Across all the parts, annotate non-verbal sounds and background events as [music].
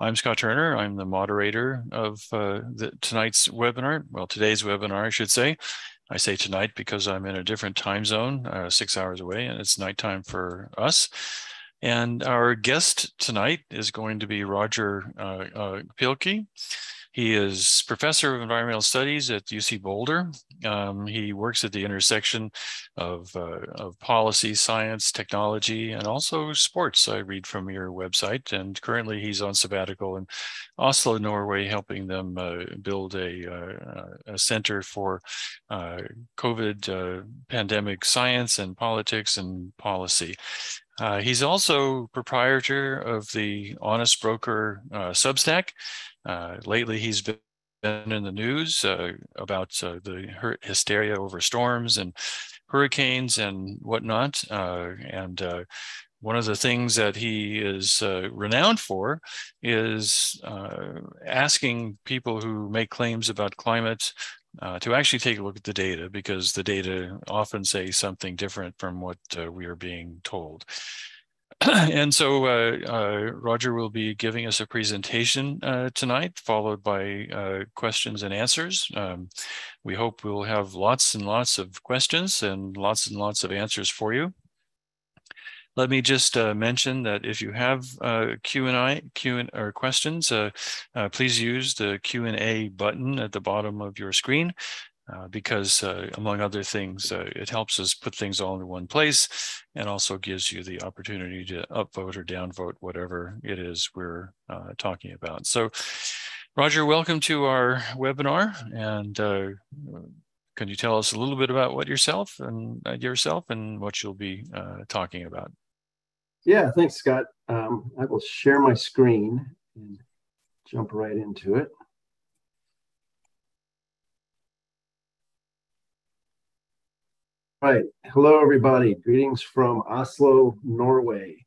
I'm Scott Turner. I'm the moderator of uh, the, tonight's webinar. Well, today's webinar, I should say. I say tonight because I'm in a different time zone, uh, six hours away, and it's nighttime for us. And our guest tonight is going to be Roger uh, uh, Pielke. He is professor of environmental studies at UC Boulder. Um, he works at the intersection of, uh, of policy, science, technology, and also sports. I read from your website, and currently he's on sabbatical in Oslo, Norway, helping them uh, build a, uh, a, center for uh, COVID uh, pandemic science and politics and policy. Uh, he's also proprietor of the Honest Broker uh, Substack. Uh, lately, he's been in the news uh, about uh, the hysteria over storms and hurricanes and whatnot. Uh, and one of the things that he is renowned for is asking people who make claims about climate uh, to actually take a look at the data because the data often say something different from what uh, we are being told. [clears throat] and so uh, uh, Roger will be giving us a presentation uh, tonight, followed by questions and answers. Um, we hope we'll have lots and lots of questions and lots and lots of answers for you. Let me just uh, mention that if you have uh, Q&A Q and or questions, uh, please use the Q&A button at the bottom of your screen. Uh, because uh, among other things, uh, it helps us put things all in one place and also gives you the opportunity to upvote or downvote whatever it is we're uh, talking about. So Roger, welcome to our webinar. And uh, can you tell us a little bit about what yourself and yourself and what you'll be talking about? Yeah, thanks, Scott. Um, I will share my screen and jump right into it. Right. Hello, everybody. Greetings from Oslo, Norway.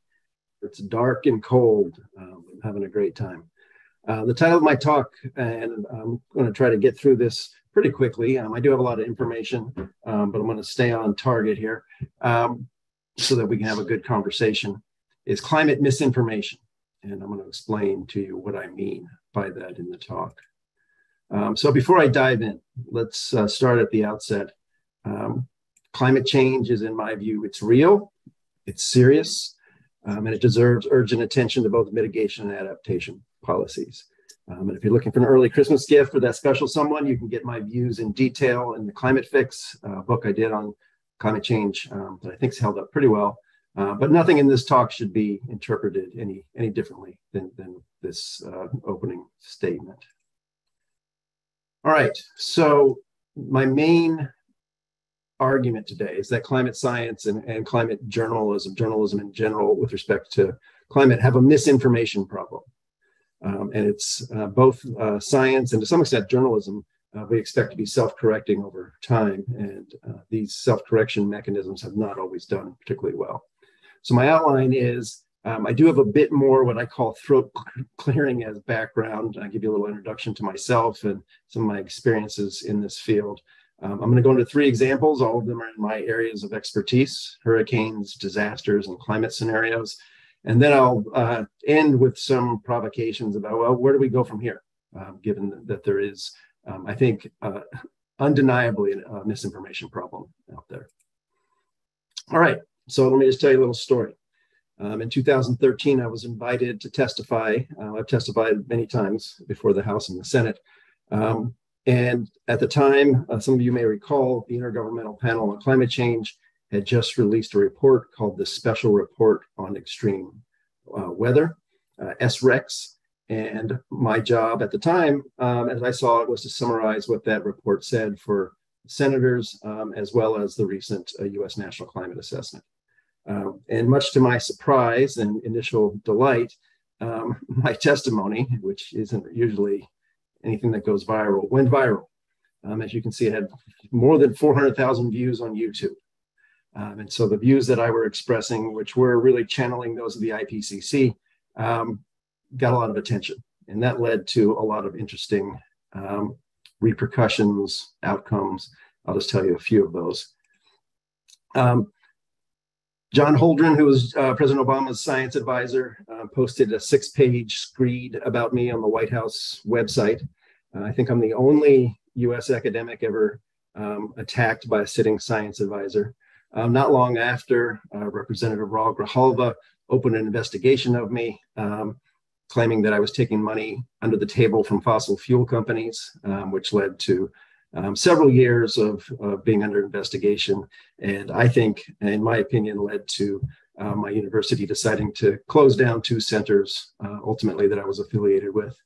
It's dark and cold. Um, I'm having a great time. Uh, the title of my talk, and I'm going to try to get through this pretty quickly. Um, I do have a lot of information, um, but I'm going to stay on target here um, so that we can have a good conversation. Is climate misinformation? And I'm going to explain to you what I mean by that in the talk. Um, so before I dive in, let's uh, start at the outset. Um, Climate change is, in my view, it's real, it's serious, um, and it deserves urgent attention to both mitigation and adaptation policies. Um, and if you're looking for an early Christmas gift for that special someone, you can get my views in detail in the Climate Fix uh, book I did on climate change um, that I think's held up pretty well. Uh, but nothing in this talk should be interpreted any any differently than, than this uh, opening statement. All right, so my main argument today is that climate science and, and climate journalism, journalism in general, with respect to climate, have a misinformation problem. Um, and it's uh, both uh, science and to some extent journalism uh, we expect to be self-correcting over time. And uh, these self-correction mechanisms have not always done particularly well. So my outline is um, i do have a bit more what i call throat clearing as background. I give you a little introduction to myself and some of my experiences in this field um, I'm going to go into three examples. All of them are in my areas of expertise hurricanes, disasters, and climate scenarios. And then I'll uh, end with some provocations about, well, where do we go from here? Um, given that there is, um, I think, uh, undeniably a misinformation problem out there. All right, so let me just tell you a little story. Um, in 2013, I was invited to testify. Uh, I've testified many times before the House and the Senate um, and at the time, uh, some of you may recall, the Intergovernmental Panel on Climate Change had just released a report called the Special Report on Extreme uh, Weather, uh, SREX. And my job at the time, um, as I saw it, was to summarize what that report said for senators, um, as well as the recent US uh, National Climate Assessment. Um, and much to my surprise and initial delight, um, [laughs] my testimony, which isn't usually anything that goes viral went viral. Um, as you can see, it had more than 400,000 views on YouTube. Um, and so the views that I were expressing, which were really channeling those of the IPCC, um, got a lot of attention. And that led to a lot of interesting um, repercussions, outcomes. I'll just tell you a few of those. Um, John Holdren, who was uh, President Obama's science advisor, uh, posted a six page screed about me on the White House website. Uh, I think I'm the only US academic ever um, attacked by a sitting science advisor. Um, not long after, uh, Representative Raul Grijalva opened an investigation of me, um, claiming that I was taking money under the table from fossil fuel companies, um, which led to um, several years of, of, being under investigation. And I think, in my opinion, led to uh, my university deciding to close down two centers uh, ultimately that I was affiliated with.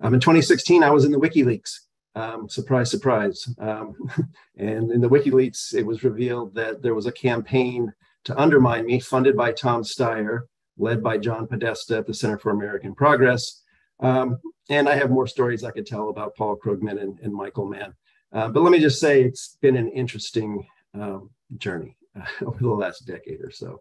Um, in 2016, I was in the WikiLeaks. Um, surprise, surprise. Um, [laughs] and in the WikiLeaks, it was revealed that there was a campaign to undermine me, funded by Tom Steyer, led by John Podesta at the Center for American Progress. Um, and I have more stories I could tell about Paul Krugman and, and Michael Mann. Uh, but let me just say it's been an interesting um, journey [laughs] over the last decade or so.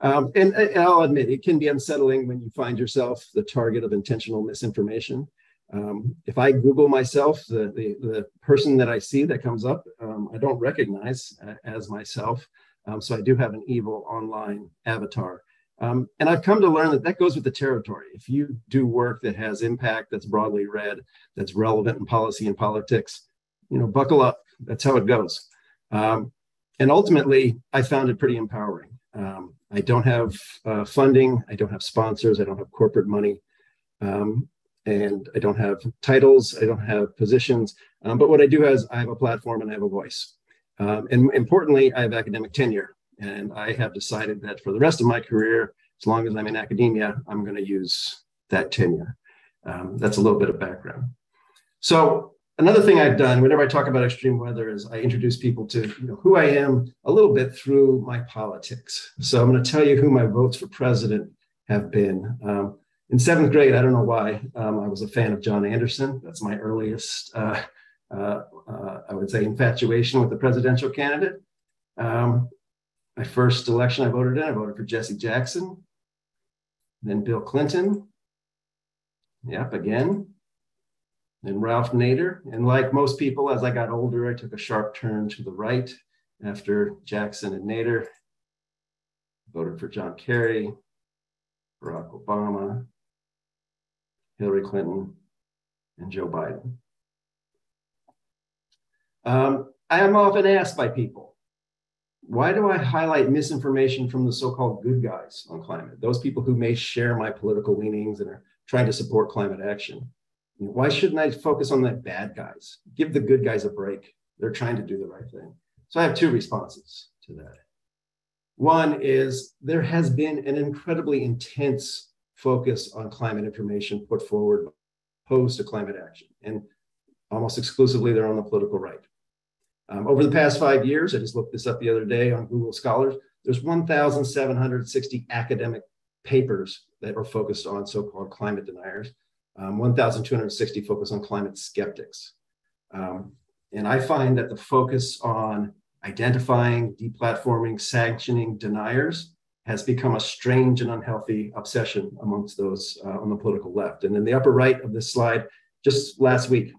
Um, and, and, I'll admit it can be unsettling when you find yourself the target of intentional misinformation. Um, if I Google myself, the, the, the, person that I see that comes up, um, I don't recognize uh, as myself. Um, so I do have an evil online avatar. Um, and I've come to learn that that goes with the territory. If you do work that has impact, that's broadly read, that's relevant in policy and politics, you know, buckle up. That's how it goes. Um, and ultimately, I found it pretty empowering. Um, I don't have uh, funding, I don't have sponsors, I don't have corporate money, um, and I don't have titles, I don't have positions. Um, but what I do is I have a platform and I have a voice. Um, and importantly, I have academic tenure. And I have decided that for the rest of my career, as long as I'm in academia, I'm going to use that tenure. Um, that's a little bit of background. So another thing I've done whenever I talk about extreme weather is I introduce people to you know, who I am a little bit through my politics. So I'm going to tell you who my votes for president have been. Um, in seventh grade, I don't know why, um, I was a fan of John Anderson. That's my earliest, uh, uh, uh, I would say, infatuation with the presidential candidate. Um, my first election I voted in, I voted for Jesse Jackson, then Bill Clinton. Yep, again. Then Ralph Nader. And like most people, as I got older, I took a sharp turn to the right after Jackson and Nader. Voted for John Kerry, Barack Obama, Hillary Clinton, and Joe Biden. Um, I am often asked by people, why do I highlight misinformation from the so-called good guys on climate? Those people who may share my political leanings and are trying to support climate action. Why shouldn't I focus on the bad guys? Give the good guys a break. They're trying to do the right thing. So I have two responses to that. One is there has been an incredibly intense focus on climate information put forward opposed to climate action. And almost exclusively they're on the political right. Um, over the past five years, I just looked this up the other day on Google Scholars, there's 1,760 academic papers that are focused on so-called climate deniers, um, 1,260 focus on climate skeptics. Um, and I find that the focus on identifying, deplatforming, sanctioning deniers has become a strange and unhealthy obsession amongst those uh, on the political left. And in the upper right of this slide, just last week,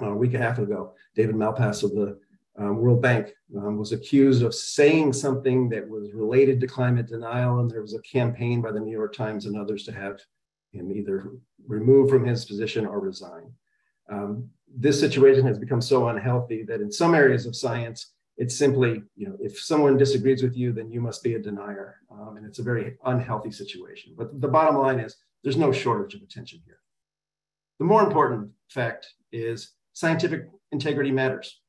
a week and a half ago, David Malpass of the um, World Bank um, was accused of saying something that was related to climate denial, and there was a campaign by the New York Times and others to have him either removed from his position or resign. Um, this situation has become so unhealthy that in some areas of science, it's simply, you know, if someone disagrees with you, then you must be a denier. Um, and it's a very unhealthy situation. But the bottom line is there's no shortage of attention here. The more important fact is scientific integrity matters.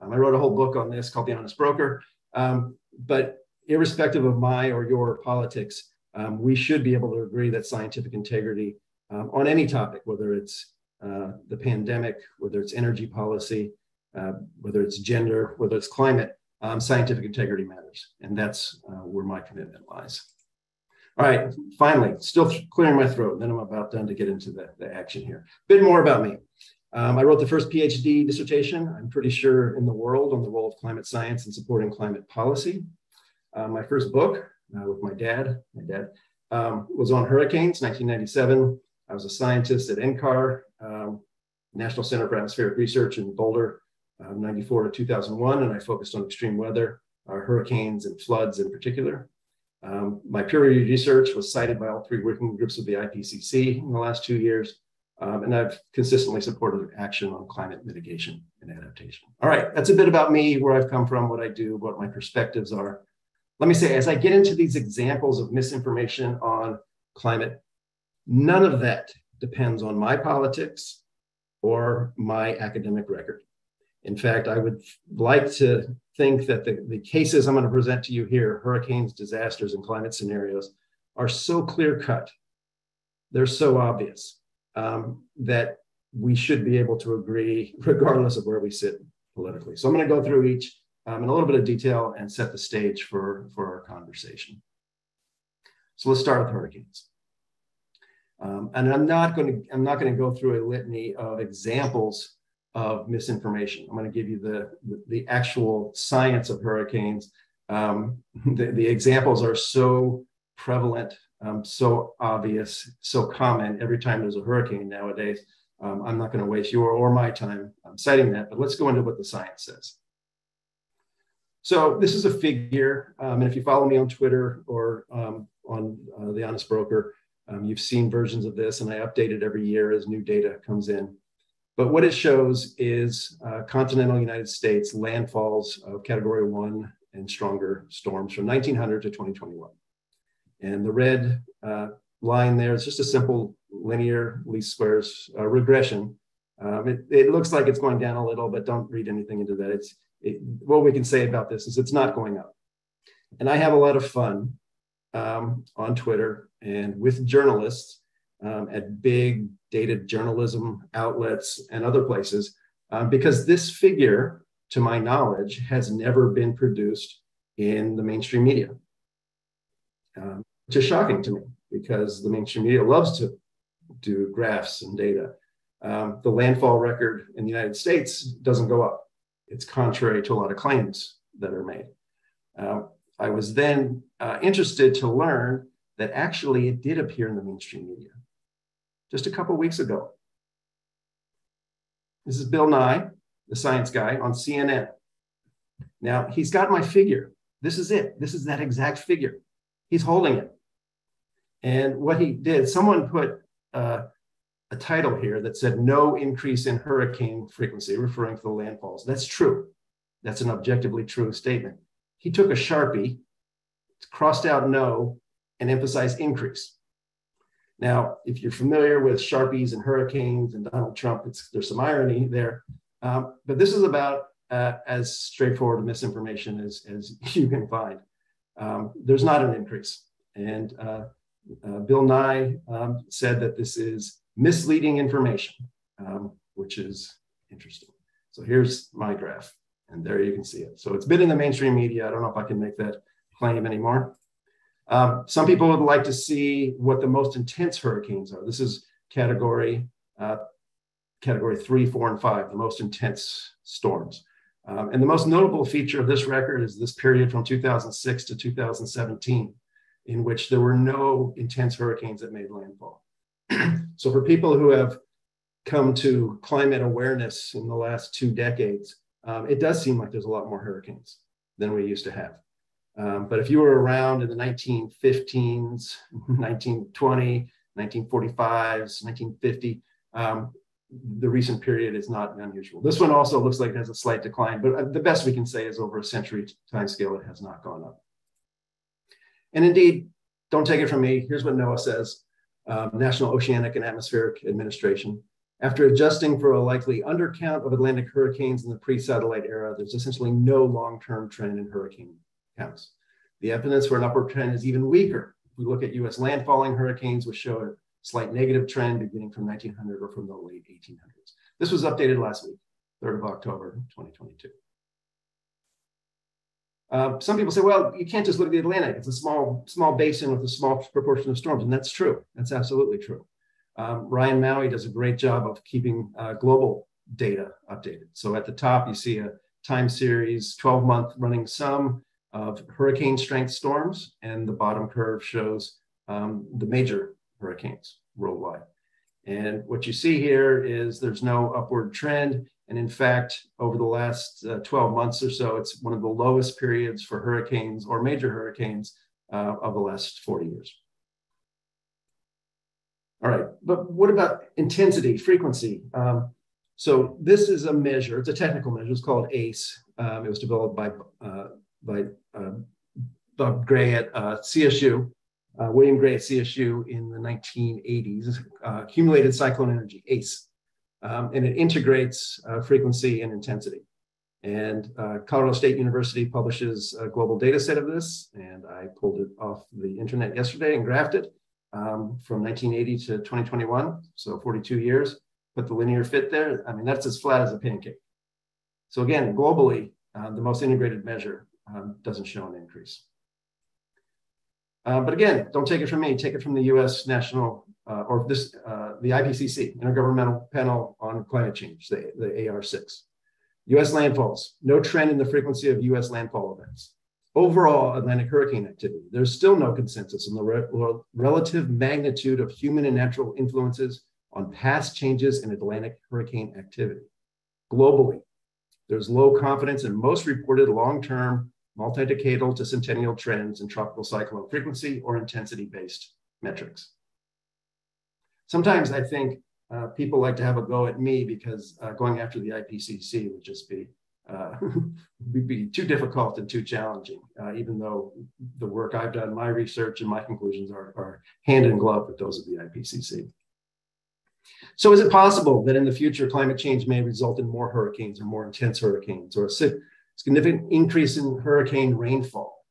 Um, I wrote a whole book on this called The Honest Broker. Um, but irrespective of my or your politics, um, we should be able to agree that scientific integrity um, on any topic, whether it's uh, the pandemic, whether it's energy policy, uh, whether it's gender, whether it's climate, um, scientific integrity matters. And that's uh, where my commitment lies. All right, finally, still clearing my throat, then I'm about done to get into the, the action here. A bit more about me. Um, I wrote the first PhD dissertation, I'm pretty sure, in the world on the role of climate science in supporting climate policy. Uh, my first book uh, with my dad, my dad, um, was on hurricanes, 1997. I was a scientist at NCAR, um, National Center for Atmospheric Research in Boulder, uh, 94 to 2001, and I focused on extreme weather, uh, hurricanes and floods in particular. Um, my peer reviewed research was cited by all three working groups of the IPCC in the last two years. Um, and I've consistently supported action on climate mitigation and adaptation. All right, that's a bit about me, where I've come from, what I do, what my perspectives are. Let me say, as I get into these examples of misinformation on climate, none of that depends on my politics or my academic record. In fact, I would like to think that the, the cases I'm going to present to you here, hurricanes, disasters, and climate scenarios, are so clear cut. They're so obvious um, that we should be able to agree regardless of where we sit politically. So I'm going to go through each um, in a little bit of detail and set the stage for, for our conversation. So let's start with hurricanes. Um, and I'm not going to I'm not going to go through a litany of examples of misinformation. I'm going to give you the, the, actual science of hurricanes. Um, [laughs] the, the, examples are so prevalent, um, so obvious, so common every time there's a hurricane nowadays. Um, I'm not going to waste your or my time um, citing that, but let's go into what the science says. So this is a figure, um, and if you follow me on Twitter or um, on uh, the Honest Broker, you've seen versions of this, and I update it every year as new data comes in. But what it shows is uh, continental United States landfalls of category one and stronger storms from 1900 to 2021. And the red uh, line there is just a simple linear least squares uh, regression. Um, it, it, looks like it's going down a little, but don't read anything into that. It's it, what we can say about this is it's not going up. And I have a lot of fun um, on Twitter and with journalists um, at big data journalism outlets and other places, um, because this figure, to my knowledge, has never been produced in the mainstream media. Um, which is shocking to me because the mainstream media loves to do graphs and data. Um, the landfall record in the United States doesn't go up. It's contrary to a lot of claims that are made. Uh, I was then uh, interested to learn that actually it did appear in the mainstream media just a couple weeks ago. This is Bill Nye, the science guy on CNN. Now, he's got my figure. This is it. This is that exact figure. He's holding it. And what he did, someone put uh, a title here that said no increase in hurricane frequency, referring to the landfalls. That's true. That's an objectively true statement. He took a Sharpie, crossed out no, and emphasized increase. Now, if you're familiar with Sharpies and hurricanes and Donald Trump, there's some irony there. Um, but this is about uh, as straightforward misinformation as, as [laughs] you can find. Um, there's not an increase. And uh, uh, Bill Nye um, said that this is misleading information, um, which is interesting. So here's my graph, and there you can see it. So it's been in the mainstream media. I don't know if I can make that claim anymore. Um, some people would like to see what the most intense hurricanes are. This is category uh, category three, four, and five, the most intense storms. Um, and the most notable feature of this record is this period from 2006 to 2017, in which there were no intense hurricanes that made landfall. [clears throat] so for people who have come to climate awareness in the last two decades, um, it does seem like there's a lot more hurricanes than we used to have. Um, but if you were around in the 1915s, 1920, [laughs] 1945s, 1950, um, the recent period is not unusual. This one also looks like it has a slight decline, but uh, the best we can say is over a century time scale, it has not gone up. And indeed, don't take it from me. Here's what NOAA says um, National Oceanic and Atmospheric Administration. After adjusting for a likely undercount of Atlantic hurricanes in the pre satellite era, there's essentially no long term trend in hurricane counts. The evidence for an upward trend is even weaker. If we look at US landfalling hurricanes, which show a slight negative trend beginning from 1900 or from the late 1800s. This was updated last week, 3rd of October, 2022. Uh, some people say, well, you can't just look at the Atlantic. It's a small, small basin with a small proportion of storms. And that's true. That's absolutely true. Um, Ryan Maue does a great job of keeping uh, global data updated. So at the top, you see a time series, 12 month running sum of hurricane strength storms, and the bottom curve shows um, the major hurricanes worldwide. And what you see here is there's no upward trend. And in fact, over the last uh, 12 months or so, it's one of the lowest periods for hurricanes or major hurricanes uh, of the last 40 years. All right, but what about intensity, frequency? Um, so this is a measure, it's a technical measure, it's called ACE. Um, it was developed by, uh, by uh, Bob Gray at uh, CSU, uh, William Gray at CSU in the 1980s, uh, accumulated cyclone energy, ACE. Um, and it integrates uh, frequency and intensity. And uh, Colorado State University publishes a global data set of this, and I pulled it off the internet yesterday and graphed it um, from 1980 to 2021, so 42 years. Put the linear fit there. I mean, that's as flat as a pancake. So again, globally, uh, the most integrated measure um, doesn't show an increase. Uh, but again, don't take it from me. Take it from the U.S. National uh, or this uh, the IPCC, Intergovernmental Panel on Climate Change, the, the AR6. U.S. landfalls, no trend in the frequency of U.S. landfall events. Overall Atlantic hurricane activity, there's still no consensus on the re relative magnitude of human and natural influences on past changes in Atlantic hurricane activity. Globally, there's low confidence in most reported long-term multi-decadal to centennial trends in tropical cyclone frequency or intensity-based metrics. Sometimes I think uh, people like to have a go at me because uh, going after the IPCC would just be uh, [laughs] be too difficult and too challenging, uh, even though the work I've done, my research and my conclusions are, are hand in glove with those of the IPCC. So is it possible that in the future climate change may result in more hurricanes or more intense hurricanes or a significant increase in hurricane rainfall?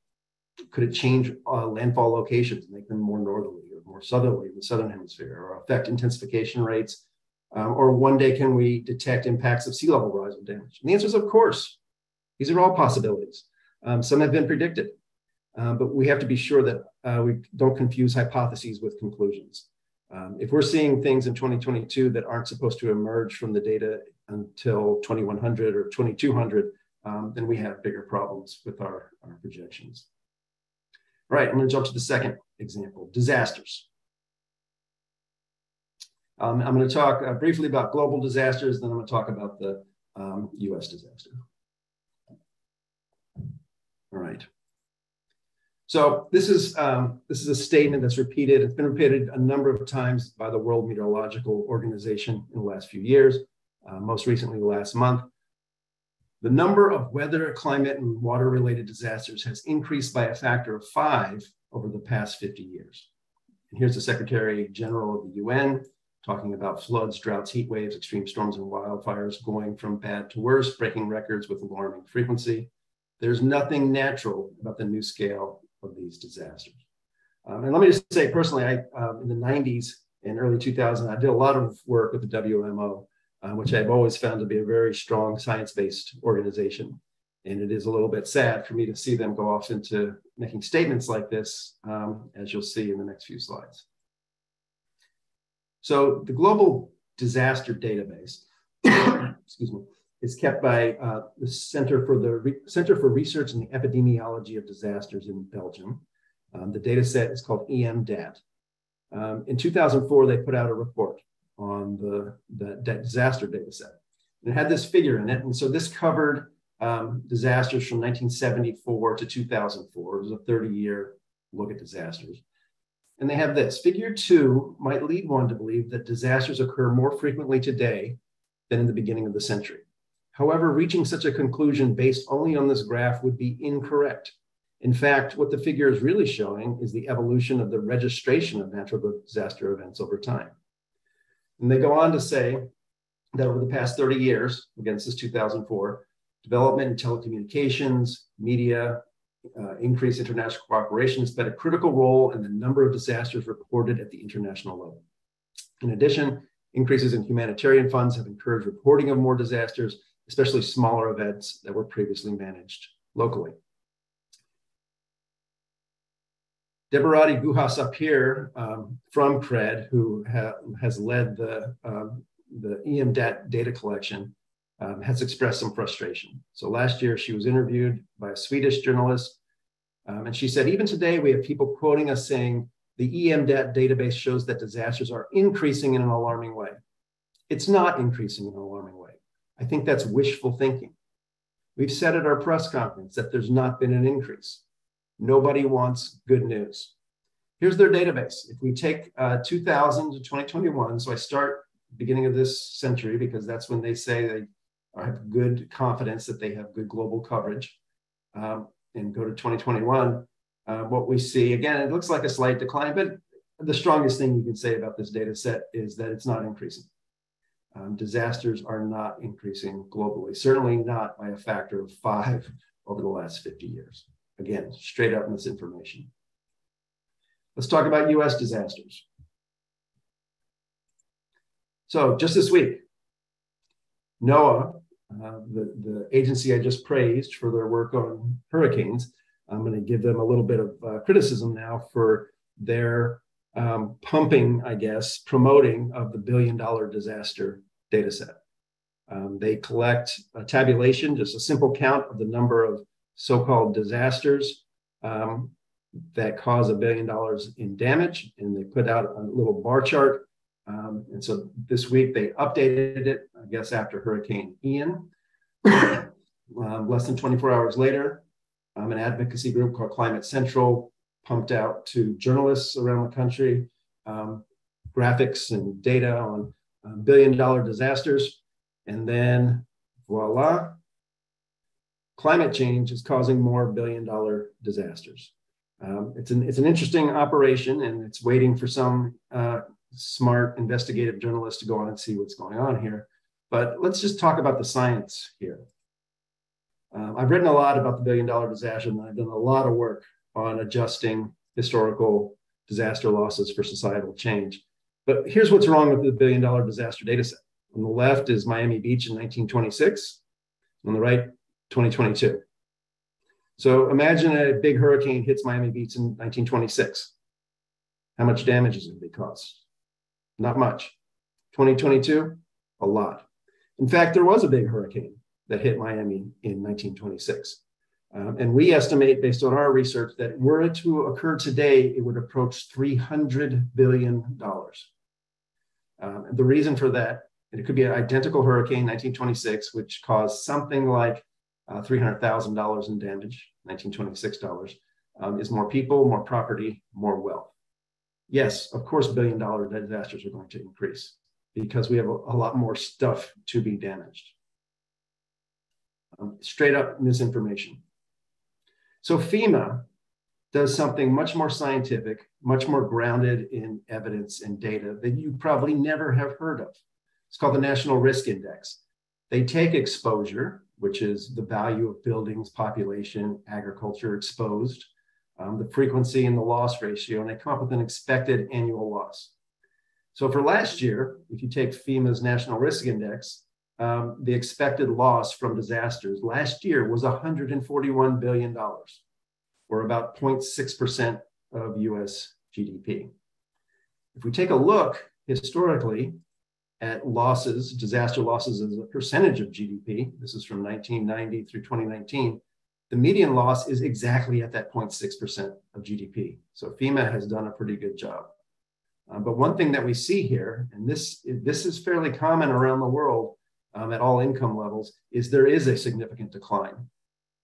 Could it change uh, landfall locations, make them more northerly or more southerly the southern hemisphere, or affect intensification rates? Um, or one day, can we detect impacts of sea level rise or damage? And the answer is, of course. These are all possibilities. Um, some have been predicted, uh, but we have to be sure that uh, we don't confuse hypotheses with conclusions. Um, if we're seeing things in 2022 that aren't supposed to emerge from the data until 2100 or 2200, um, then we have bigger problems with our, our projections. All right, I'm going to jump to the second example disasters. Um, I'm going to talk uh, briefly about global disasters, then I'm going to talk about the um, US disaster. All right. So this is um, this is a statement that's repeated. It's been repeated a number of times by the World Meteorological Organization in the last few years, uh, most recently last month. The number of weather, climate, and water-related disasters has increased by a factor of five over the past 50 years. And here's the Secretary General of the UN talking about floods, droughts, heat waves, extreme storms, and wildfires going from bad to worse, breaking records with alarming frequency. There's nothing natural about the new scale of these disasters. Um, and let me just say personally, I, um, in the 90s and early 2000s, I did a lot of work with the WMO uh, which I've always found to be a very strong science-based organization. And it is a little bit sad for me to see them go off into making statements like this, um, as you'll see in the next few slides. So the global disaster database, [coughs] excuse me, is kept by uh, the Center for the Re Center for Research in the Epidemiology of Disasters in Belgium. Um, the data set is called EMDAT. Um, in 2004, they put out a report on the, the disaster data set. And it had this figure in it. And so this covered um, disasters from 1974 to 2004. It was a 30 year look at disasters. And they have this figure two might lead one to believe that disasters occur more frequently today than in the beginning of the century. However, reaching such a conclusion based only on this graph would be incorrect. In fact, what the figure is really showing is the evolution of the registration of natural disaster events over time. And they go on to say that over the past 30 years, again, since 2004, development in telecommunications, media, uh, increased international cooperation has played a critical role in the number of disasters reported at the international level. In addition, increases in humanitarian funds have encouraged reporting of more disasters, especially smaller events that were previously managed locally. Debarati Guha Sapir um, from CRED, who ha has led the, um, the EMDAT data collection, um, has expressed some frustration. So last year, she was interviewed by a Swedish journalist, um, and she said, even today, we have people quoting us saying, the EMDAT database shows that disasters are increasing in an alarming way. It's not increasing in an alarming way. I think that's wishful thinking. We've said at our press conference that there's not been an increase. Nobody wants good news. Here's their database. If we take uh, 2000 to 2021, so I start beginning of this century because that's when they say they have good confidence that they have good global coverage, um, and go to 2021, uh, what we see again, it looks like a slight decline, but the strongest thing you can say about this data set is that it's not increasing. Um, disasters are not increasing globally, certainly not by a factor of five over the last 50 years. Again, straight up misinformation. Let's talk about US disasters. So, just this week, NOAA, uh, the, the agency I just praised for their work on hurricanes, I'm going to give them a little bit of uh, criticism now for their um, pumping, I guess, promoting of the billion dollar disaster data set. Um, they collect a tabulation, just a simple count of the number of so called disasters um, that cause a billion dollars in damage. And they put out a little bar chart. Um, and so this week they updated it, I guess, after Hurricane Ian. Um, less than 24 hours later, um, an advocacy group called Climate Central pumped out to journalists around the country um, graphics and data on um, billion dollar disasters. And then voila, climate change is causing more billion dollar disasters. Um, it's, an, it's an interesting operation and it's waiting for some uh, smart investigative journalists to go on and see what's going on here. But let's just talk about the science here. Um, I've written a lot about the billion dollar disaster and I've done a lot of work on adjusting historical disaster losses for societal change. But here's what's wrong with the billion dollar disaster data set. On the left is Miami Beach in 1926, on the right, 2022. So imagine a big hurricane hits Miami Beach in 1926. How much damage is it going to cause? Not much. 2022, a lot. In fact, there was a big hurricane that hit Miami in 1926. Um, and we estimate, based on our research, that were it to occur today, it would approach $300 billion. Um, the reason for that, it could be an identical hurricane, 1926, which caused something like uh, $300,000 in damage, 1926 dollars, um, is more people, more property, more wealth. Yes, of course, billion dollar disasters are going to increase because we have a, a lot more stuff to be damaged. Um, straight up misinformation. So FEMA does something much more scientific, much more grounded in evidence and data that you probably never have heard of. It's called the National Risk Index. They take exposure, which is the value of buildings, population, agriculture exposed, um, the frequency and the loss ratio, and they come up with an expected annual loss. So for last year, if you take FEMA's National Risk Index, um, the expected loss from disasters last year was $141 billion, or about 0.6% of US GDP. If we take a look historically at losses, disaster losses as a percentage of GDP, this is from 1990 through 2019, the median loss is exactly at that 0.6% of GDP. So FEMA has done a pretty good job. Uh, but one thing that we see here, and this, this is fairly common around the world, um, at all income levels is there is a significant decline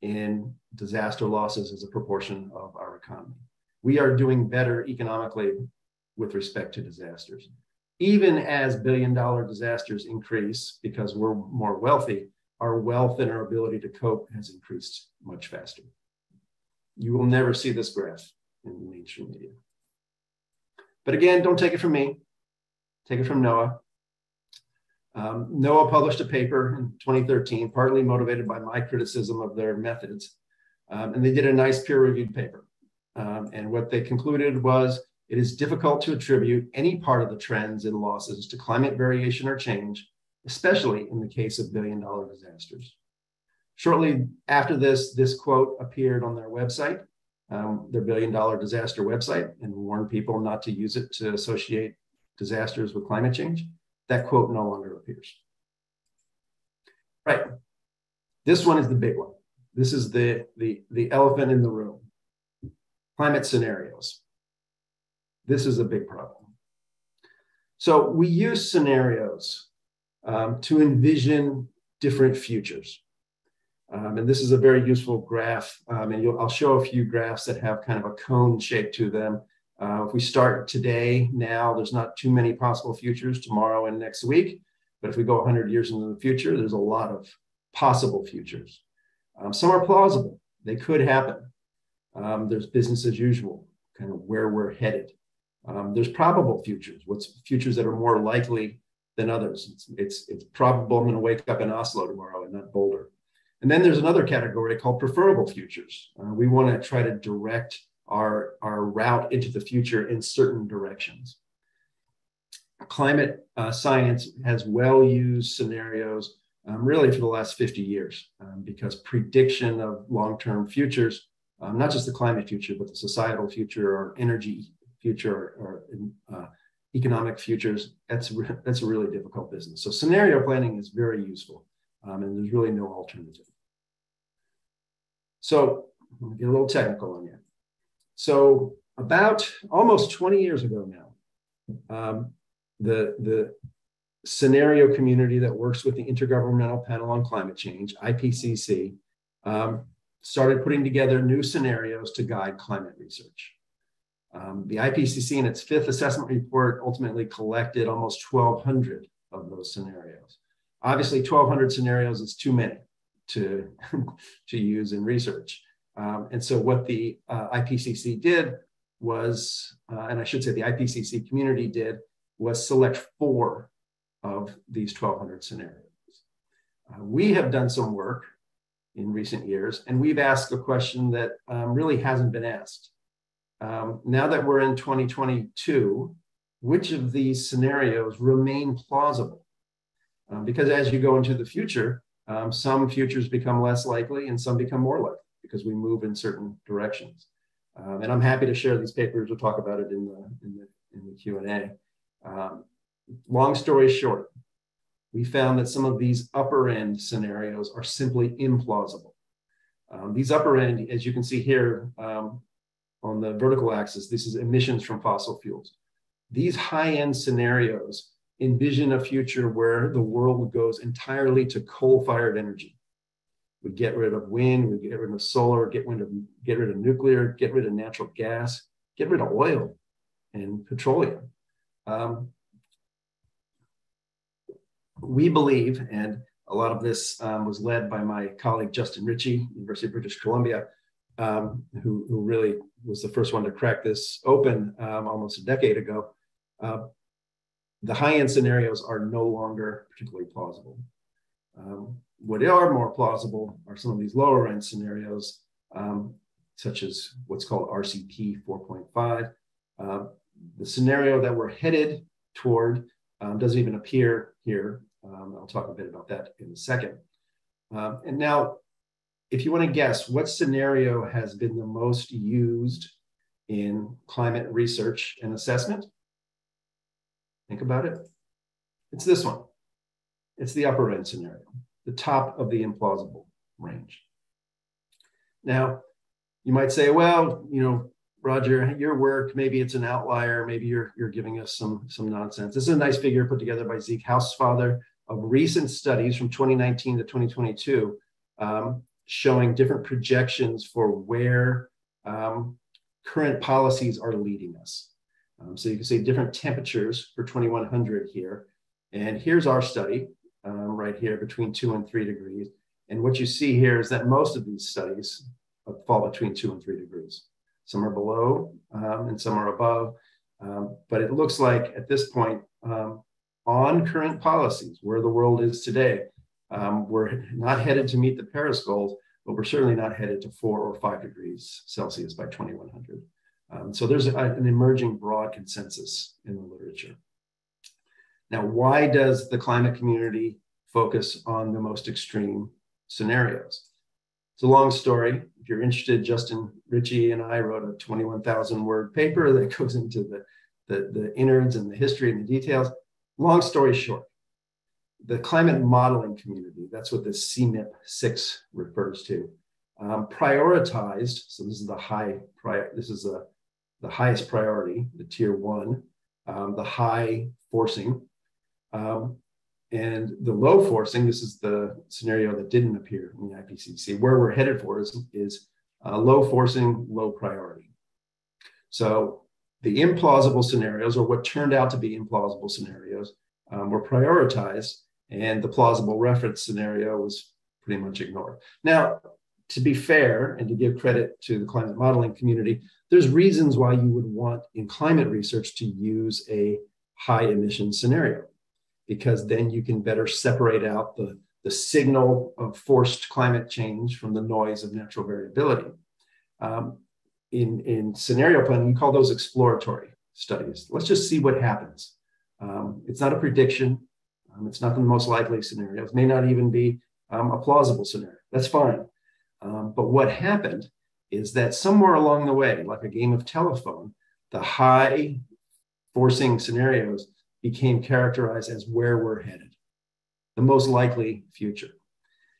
in disaster losses as a proportion of our economy. We are doing better economically with respect to disasters. Even as billion dollar disasters increase because we're more wealthy, our wealth and our ability to cope has increased much faster. You will never see this graph in mainstream media. But again, don't take it from me, take it from NOAA. Um, published a paper in 2013, partly motivated by my criticism of their methods. Um, and they did a nice peer reviewed paper. Um, and what they concluded was it is difficult to attribute any part of the trends in losses to climate variation or change, especially in the case of billion dollar disasters. Shortly after this, this quote appeared on their website, um, their billion dollar disaster website, and warned people not to use it to associate disasters with climate change that quote no longer appears. Right. This one is the big one. This is the, the, the elephant in the room. Climate scenarios. This is a big problem. So we use scenarios um, to envision different futures. Um, and this is a very useful graph. Um, and I'll show a few graphs that have kind of a cone shape to them. Uh, if we start today, now, there's not too many possible futures tomorrow and next week. But if we go 100 years into the future, there's a lot of possible futures. Um, some are plausible, they could happen. Um, there's business as usual, kind of where we're headed. Um, there's probable futures, what's futures that are more likely than others. It's, it's, it's probable I'm going to wake up in Oslo tomorrow and not Boulder. And then there's another category called preferable futures. Uh, we want to try to direct our, our route into the future in certain directions. Climate uh, science has well used scenarios um, really for the last 50 years um, because prediction of long term futures, um, not just the climate future, but the societal future or energy future or, uh, economic futures, that's, that's a really difficult business. So scenario planning is very useful um, and there's really no alternative. So I'm gonna get a little technical on you. So about almost 20 years ago now, um, the, the scenario community that works with the Intergovernmental Panel on Climate Change, IPCC, um, started putting together new scenarios to guide climate research. Um, the IPCC in its fifth assessment report ultimately collected almost 1,200 of those scenarios. Obviously, 1,200 scenarios is too many to, [laughs] to use in research. Um, and so what the uh, IPCC did was, uh, and I should say the IPCC community did, was select four of these 1,200 scenarios. Uh, we have done some work in recent years, and we've asked a question that um, really hasn't been asked. Um, now that we're in 2022, which of these scenarios remain plausible? Um, because as you go into the future, um, some futures become less likely and some become more likely because we move in certain directions. Um, and I'm happy to share these papers. We'll talk about it in the, in the, in the Q&A. Um, long story short, we found that some of these upper end scenarios are simply implausible. Um, these upper end, as you can see here um, on the vertical axis, this is emissions from fossil fuels. These high end scenarios envision a future where the world goes entirely to coal fired energy. We get rid of wind, we get rid of solar, get rid of, get rid of nuclear, get rid of natural gas, get rid of oil and petroleum. Um, we believe, and a lot of this um, was led by my colleague Justin Ritchie, University of British Columbia, um, who, who, really was the first one to crack this open um, almost a decade ago. Uh, the high-end scenarios are no longer particularly plausible. Um, what are more plausible are some of these lower-end scenarios, um, such as what's called RCP 4.5. Uh, the scenario that we're headed toward um, doesn't even appear here. Um, I'll talk a bit about that in a second. And now, if you want to guess what scenario has been the most used in climate research and assessment, Think about it. It's this one. It's the upper end scenario, the top of the implausible range. Now, you might say, well, you know, Roger, your work, maybe it's an outlier. Maybe you're, you're giving us some, some nonsense. This is a nice figure put together by Zeke Hausfather of recent studies from 2019 to 2022 um, showing different projections for where um, current policies are leading us. Um, so you can see different temperatures for 2100 here. And here's our study um, right here between two and three degrees. And what you see here is that most of these studies fall between two and three degrees. Some are below um, and some are above. Um, but it looks like at this point, on current policies, where the world is today, um, we're not headed to meet the Paris goals, but we're certainly not headed to four or five degrees Celsius by 2100. Um, so there's a, an emerging broad consensus in the literature. Now, why does the climate community focus on the most extreme scenarios? It's a long story. If you're interested, Justin Ritchie and I wrote a 21,000 word paper [laughs] that goes into the, the, the innards and the history and the details. Long story short, the climate modeling community, that's what the CMIP 6 refers to, um, prioritized, so this is the high, prior, this is a the highest priority, the tier one, um, the high forcing, um, and the low forcing, this is the scenario that didn't appear in the IPCC. Where we're headed for is, is uh, low forcing, low priority. So the implausible scenarios, or what turned out to be implausible scenarios, um, were prioritized, and the plausible reference scenario was pretty much ignored. Now, to be fair and to give credit to the climate modeling community, there's reasons why you would want in climate research to use a high emission scenario, because then you can better separate out the, the signal of forced climate change from the noise of natural variability. Um, in, in scenario planning, you call those exploratory studies. Let's just see what happens. Um, it's not a prediction. Um, it's not the most likely scenario. It may not even be um, a plausible scenario. That's fine. Um, but what happened is that somewhere along the way, like a game of telephone, the high forcing scenarios became characterized as where we're headed, the most likely future.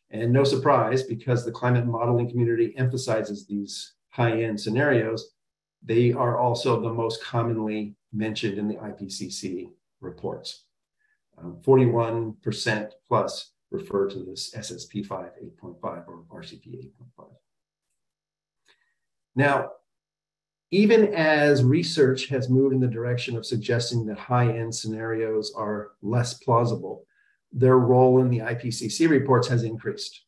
And no surprise, because the climate modeling community emphasizes these high end scenarios, they are also the most commonly mentioned in the IPCC reports. Um, 41% plus refer to this SSP 5 8.5 or RCP 8.5. Now, even as research has moved in the direction of suggesting that high end scenarios are less plausible, their role in the IPCC reports has increased.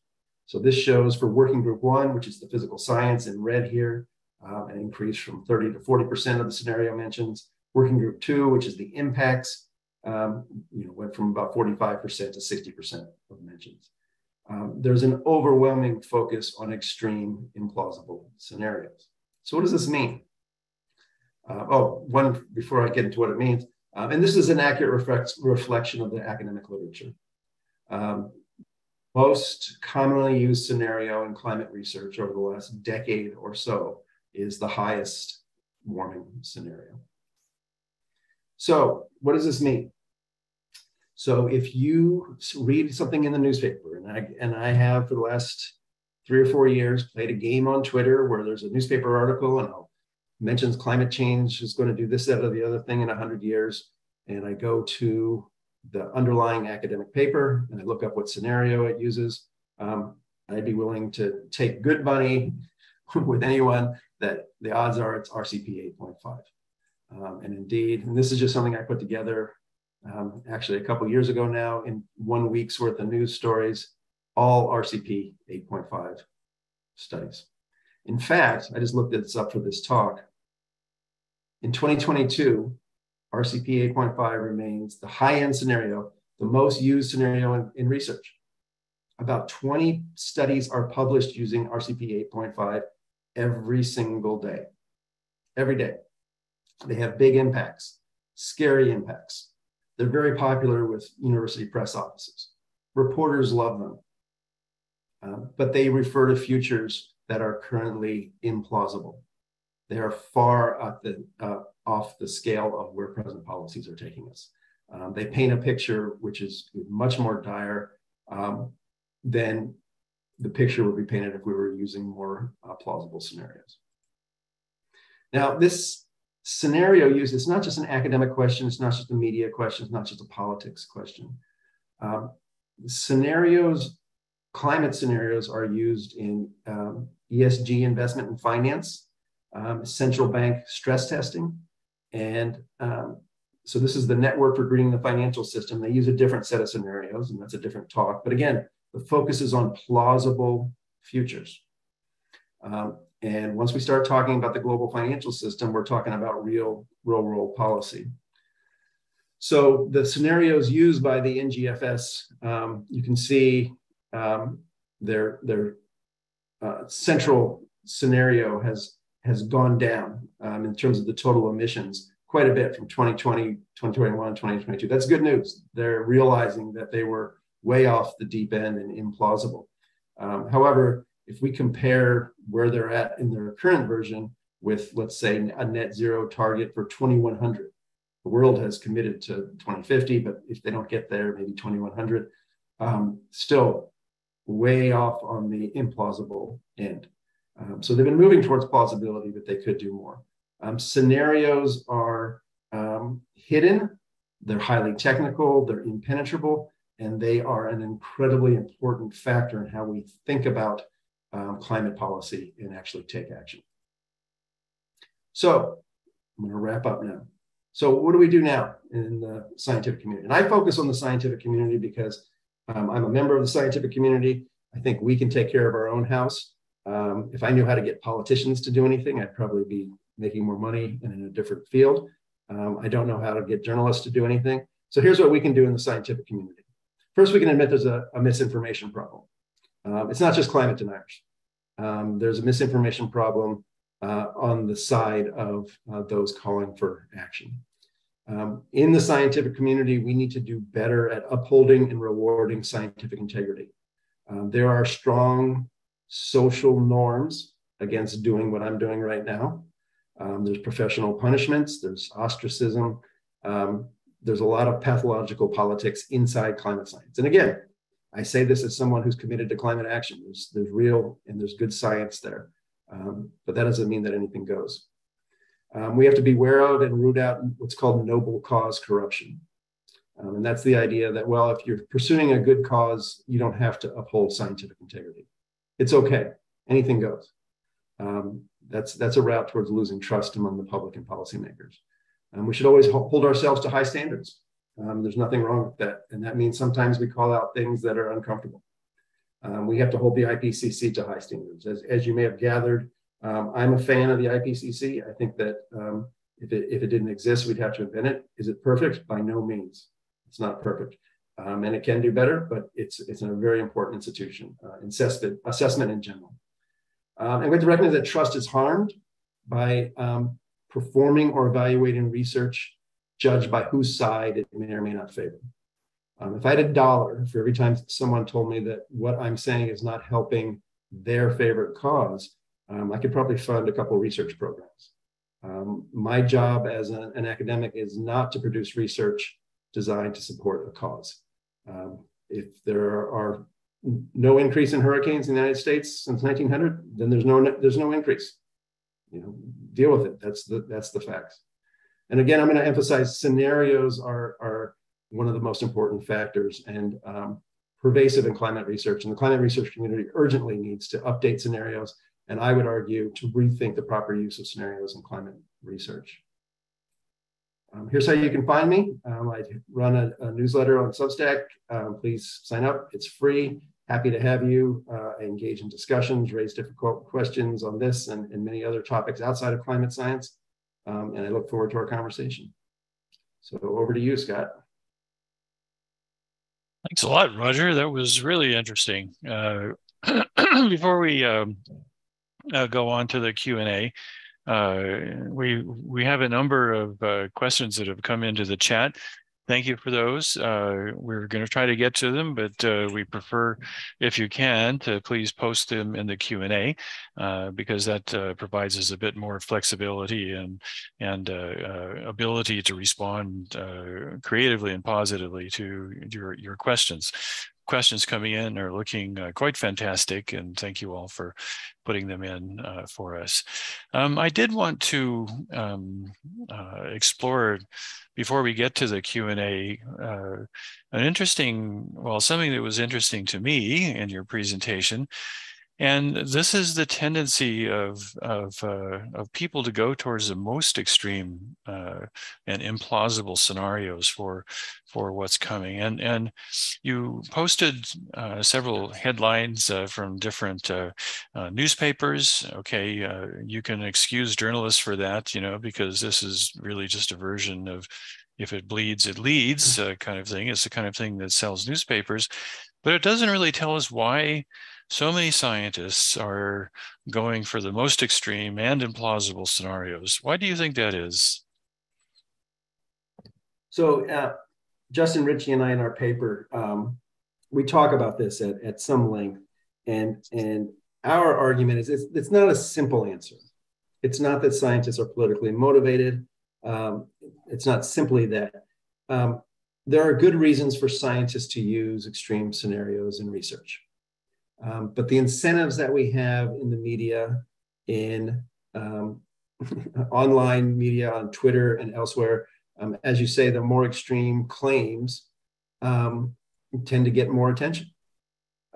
So this shows for working group one, which is the physical science in red here, um, an increase from 30 to 40% of the scenario mentions. Working group two, which is the impacts, um, you know, went from about 45% to 60% of mentions. Um, there's an overwhelming focus on extreme implausible scenarios. So what does this mean? Uh, oh, one before I get into what it means, um, and this is an accurate reflect, reflection of the academic literature. Um, most commonly used scenario in climate research over the last decade or so is the highest warming scenario. So, what does this mean? So, if you read something in the newspaper, and I, and I have for the last three or four years played a game on Twitter where there's a newspaper article and I'll mentions climate change is going to do this, that, or the other thing in 100 years. And I go to the underlying academic paper and I look up what scenario it uses. Um, I'd be willing to take good money [laughs] with anyone that the odds are it's RCP 8.5. Um, and indeed, and this is just something I put together um, actually a couple years ago now in one week's worth of news stories, all RCP 8.5 studies. In fact, I just looked this up for this talk. In 2022, RCP 8.5 remains the high end scenario, the most used scenario in, in research. About 20 studies are published using RCP 8.5 every single day. Every day. They have big impacts, scary impacts. They're very popular with university press offices. Reporters love them. Uh, but they refer to futures that are currently implausible. They are far the, uh, off the scale of where present policies are taking us. Um, they paint a picture which is much more dire um, than the picture would be painted if we were using more uh, plausible scenarios. Now, this scenario use it's not just an academic question, it's not just a media question, it's not just a politics question. Um, scenarios, climate scenarios are used in um, ESG investment and finance, um, central bank stress testing, and um, so this is the network for greening the financial system. They use a different set of scenarios, and that's a different talk. But again, the focus is on plausible futures. Um, and once we start talking about the global financial system, we're talking about real, real world policy. So the scenarios used by the NGFS, um, you can see um, their, their uh, central scenario has, has gone down um, in terms of the total emissions quite a bit from 2020, 2021, 2022. That's good news. They're realizing that they were way off the deep end and implausible. Um, however, if we compare where they're at in their current version with, let's say, a net zero target for 2100, the world has committed to 2050, but if they don't get there, maybe 2100, um, still way off on the implausible end. Um, so they've been moving towards plausibility, but they could do more. Um, scenarios are um, hidden, they're highly technical, they're impenetrable, and they are an incredibly important factor in how we think about um, climate policy and actually take action. So I'm going to wrap up now. So what do we do now in the scientific community? And I focus on the scientific community because um, I'm a member of the scientific community. I think we can take care of our own house. Um, if I knew how to get politicians to do anything, I'd probably be making more money and in a different field. Um, I don't know how to get journalists to do anything. So here's what we can do in the scientific community. First, we can admit there's a, a misinformation problem. Um, it's not just climate deniers. Um, there's a misinformation problem uh, on the side of uh, those calling for action. Um, in the scientific community, we need to do better at upholding and rewarding scientific integrity. Um, there are strong social norms against doing what I'm doing right now. Um, there's professional punishments, there's ostracism, um, there's a lot of pathological politics inside climate science. And again, I say this as someone who's committed to climate action. There's, there's real and there's good science there, um, but that doesn't mean that anything goes. Um, we have to be aware of and root out what's called noble cause corruption. Um, and that's the idea that, well, if you're pursuing a good cause, you don't have to uphold scientific integrity. It's okay, anything goes. Um, that's, that's a route towards losing trust among the public and policymakers. Um, we should always hold ourselves to high standards. Um, there's nothing wrong with that. And that means sometimes we call out things that are uncomfortable. Um, we have to hold the IPCC to high standards. As, as you may have gathered, um, I'm a fan of the IPCC. I think that um, if, it, if it didn't exist, we'd have to invent it. Is it perfect? By no means. It's not perfect. Um, and it can do better, but it's, it's a very important institution, uh, assessment, assessment in general. Um, and we have to recognize that trust is harmed by performing or evaluating research judged by whose side it may or may not favor. Um, if I had a dollar for every time someone told me that what I'm saying is not helping their favorite cause, um, I could probably fund a couple research programs. Um, my job as a, an academic is not to produce research designed to support a cause. Um, if there are no increase in hurricanes in the United States since 1900, then there's no there's no increase. You know, deal with it. That's the that's the facts. And again, I'm going to emphasize scenarios are are one of the most important factors and um, pervasive in climate research. And the climate research community urgently needs to update scenarios and I would argue to rethink the proper use of scenarios in climate research. Um, here's how you can find me. Um, I run a, a, newsletter on Substack. Um, please sign up. It's free. Happy to have you uh, engage in discussions, raise difficult questions on this and, and many other topics outside of climate science. Um, and I look forward to our conversation. So over to you, Scott. Thanks a lot, Roger. That was really interesting. Uh, [clears throat] before we um, uh, go on to the Q and A. Uh, we we have a number of uh, questions that have come into the chat. Thank you for those. Uh, we're going to try to get to them, but uh, we prefer, if you can, to please post them in the Q and A uh, because that provides us a bit more flexibility and and ability to respond creatively and positively to your your questions questions coming in are looking uh, quite fantastic, and thank you all for putting them in uh, for us. Um, I did want to um, uh, explore, before we get to the Q&A, uh, an interesting, well, something that was interesting to me in your presentation, and this is the tendency of of, uh, of people to go towards the most extreme uh, and implausible scenarios for for what's coming. And and you posted uh, several headlines uh, from different uh, uh, newspapers. Okay, you can excuse journalists for that, you know, because this is really just a version of if it bleeds, it leads kind of thing. It's the kind of thing that sells newspapers, but it doesn't really tell us why so many scientists are going for the most extreme and implausible scenarios. Why do you think that is? So, uh, Justin Ritchie and I, in our paper, um, we talk about this at, at some length, and and our argument is it's, it's not a simple answer. It's not that scientists are politically motivated. Um, it's not simply that. Um, there are good reasons for scientists to use extreme scenarios in research. Um, but the incentives that we have in the media, in um, [laughs] online media, on Twitter and elsewhere, um, as you say, the more extreme claims, um, tend to get more attention.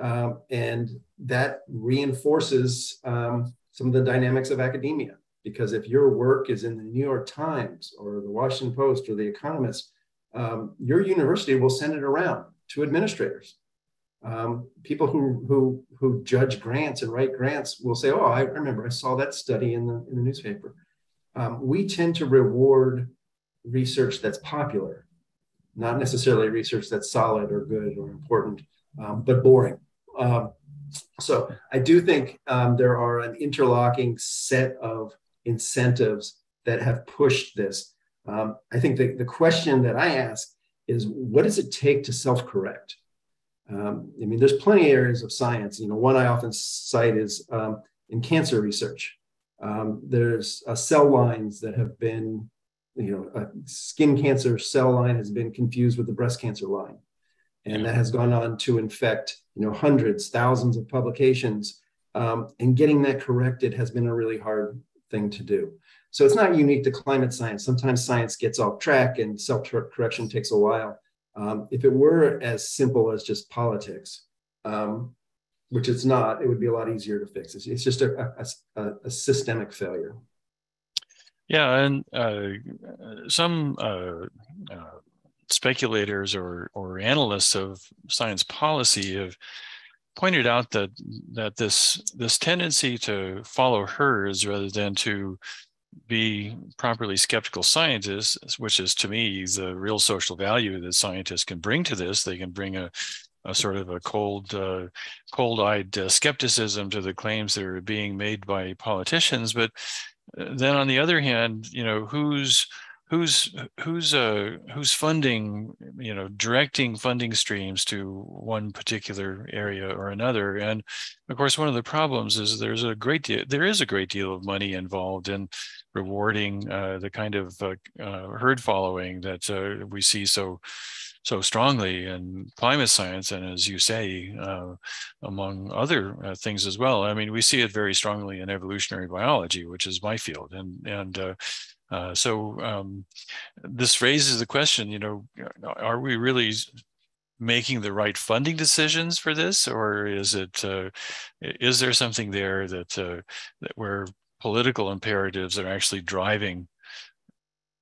Um, and that reinforces um, some of the dynamics of academia. Because if your work is in the New York Times or the Washington Post or the Economist, your university will send it around to administrators. Um, people who, who, who judge grants and write grants will say, Oh, I remember I saw that study in the, in the newspaper. Um, we tend to reward research that's popular, not necessarily research that's solid or good or important, um, but boring. Um, so I do think um, there are an interlocking set of incentives that have pushed this. Um, I think the, the question that I ask is what does it take to self correct? Um, I mean, there's plenty of areas of science. You know, one I often cite is um, in cancer research. Um, there's uh, cell lines that have been, you know, a skin cancer cell line has been confused with the breast cancer line. And that has gone on to infect you know hundreds thousands of publications. Um, and getting that corrected has been a really hard thing to do. So it's not unique to climate science. Sometimes science gets off track and self-correction takes a while um, if it were as simple as just politics um, which it's not it would be a lot easier to fix. It's, it's just a, a, a, systemic failure. Yeah and uh, some uh, uh, speculators or or analysts of science policy have pointed out that that this this tendency to follow hers rather than to be properly skeptical scientists, which is to me the real social value that scientists can bring to this. They can bring a, a sort of a cold, uh, cold-eyed uh, skepticism to the claims that are being made by politicians. But uh, then, on the other hand, you know, who's who's who's uh who's funding you know directing funding streams to one particular area or another and of course one of the problems is there's a great deal there is a great deal of money involved in rewarding uh, the kind of uh, uh, herd following that uh, we see so so strongly in climate science and as you say uh, among other uh, things as well. I mean we see it very strongly in evolutionary biology which is my field. And and so um, this raises the question, you know, are we really making the right funding decisions for this, or is it uh, is there something there that uh, that where political imperatives that are actually driving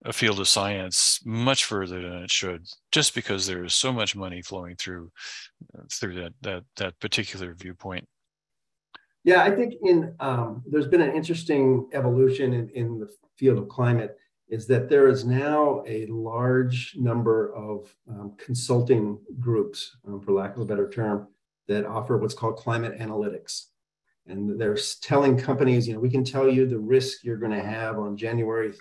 a field of science much further than it should, just because there is so much money flowing through through that that that particular viewpoint? Yeah, I think in um, there's been an interesting evolution in, in the field of climate is that there is now a large number of um, consulting groups, um, for lack of a better term, that offer what's called climate analytics. And they're telling companies, you know, we can tell you the risk you're going to have on January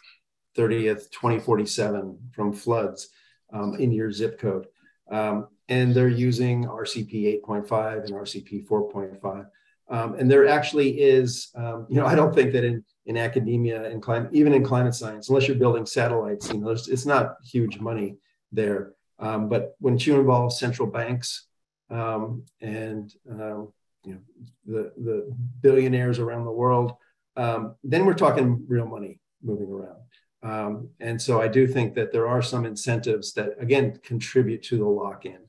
30th, 2047 from floods um, in your zip code. Um, and they're using RCP 8.5 and RCP 4.5. Um, and there actually is, um, you know, I don't think that in in academia and climate, even in climate science, unless you're building satellites, you know, it's not huge money there. Um, but when you involve central banks um, and you know the the billionaires around the world, um, then we're talking real money moving around. Um, and so I do think that there are some incentives that again contribute to the lock-in.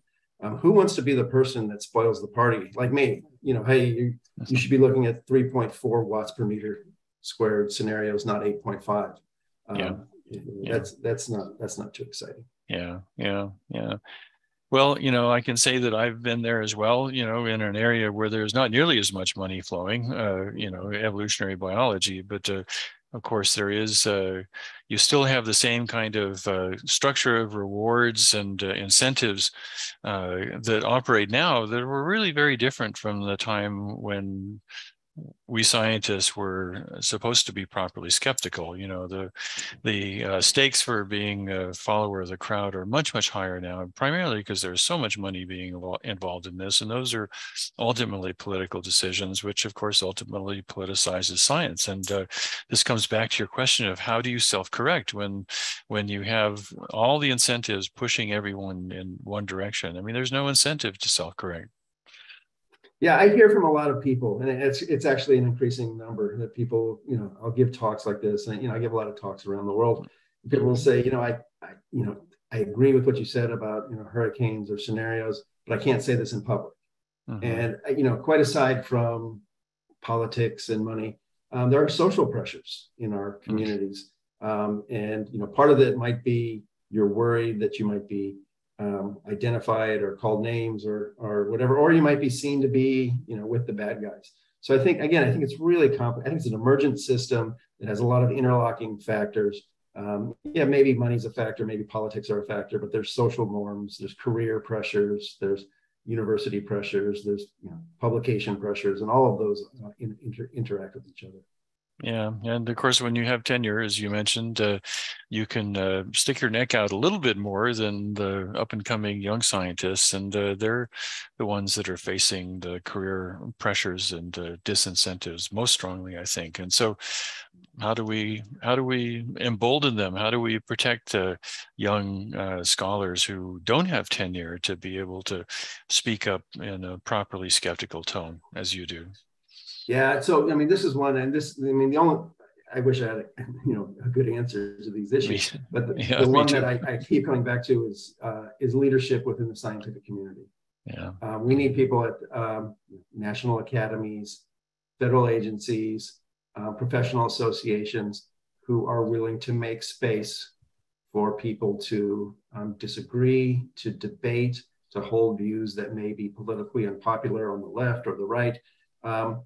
Um, who wants to be the person that spoils the party? Like me, you know, hey, you, you should be looking at 3.4 watts per meter squared scenarios, not 8.5. Um, yeah. That's that's not that's not too exciting. Yeah, yeah, yeah. Well, you know, I can say that I've been there as well, you know, in an area where there's not nearly as much money flowing, uh, you know, evolutionary biology, but uh, of course there is, uh, you still have the same kind of uh, structure of rewards and uh, incentives uh, that operate now that were really very different from the time when we scientists were supposed to be properly skeptical. You know, the the uh, stakes for being a follower of the crowd are much much higher now, primarily because there's so much money being involved in this, and those are ultimately political decisions, which of course ultimately politicizes science. And uh, this comes back to your question of how do you self-correct when when you have all the incentives pushing everyone in one direction. I mean, there's no incentive to self-correct. Yeah, I hear from a lot of people, and it's it's actually an increasing number that people, you know, I'll give talks like this, and you know, I give a lot of talks around the world. People will say, you know, I, I you know, I agree with what you said about you know hurricanes or scenarios. but I can't say this in public. Mm-hmm. And uh, you know, quite aside from politics and money, um, there are social pressures in our communities, um, and you know, part of it might be you're worried that you might be um, identified or called names or or whatever, or you might be seen to be you know with the bad guys. So I think again, I think it's really complex. I think it's an emergent system that has a lot of interlocking factors. Um, yeah, maybe money's a factor, maybe politics are a factor, but there's social norms, there's career pressures, there's university pressures, there's you know, publication pressures, and all of those uh, in, inter, interact with each other. Yeah, and of course, when you have tenure, as you mentioned, uh, you can uh, stick your neck out a little bit more than the up and coming young scientists, and uh, they're the ones that are facing the career pressures and uh, disincentives most strongly, I think. And so, how do we how do we embolden them? How do we protect uh, young uh, scholars who don't have tenure to be able to speak up in a properly skeptical tone, as you do? Yeah. So, I mean, this is one, and this, I mean, the only, I wish I had, a, you know, a good answer to these issues, but the, yeah, the one that I, I, keep coming back to is, uh, is leadership within the scientific community. Yeah. Uh, we need people at um, national academies, federal agencies, uh, professional associations who are willing to make space for people to um, disagree, to debate, to hold views that may be politically unpopular on the left or the right. Um,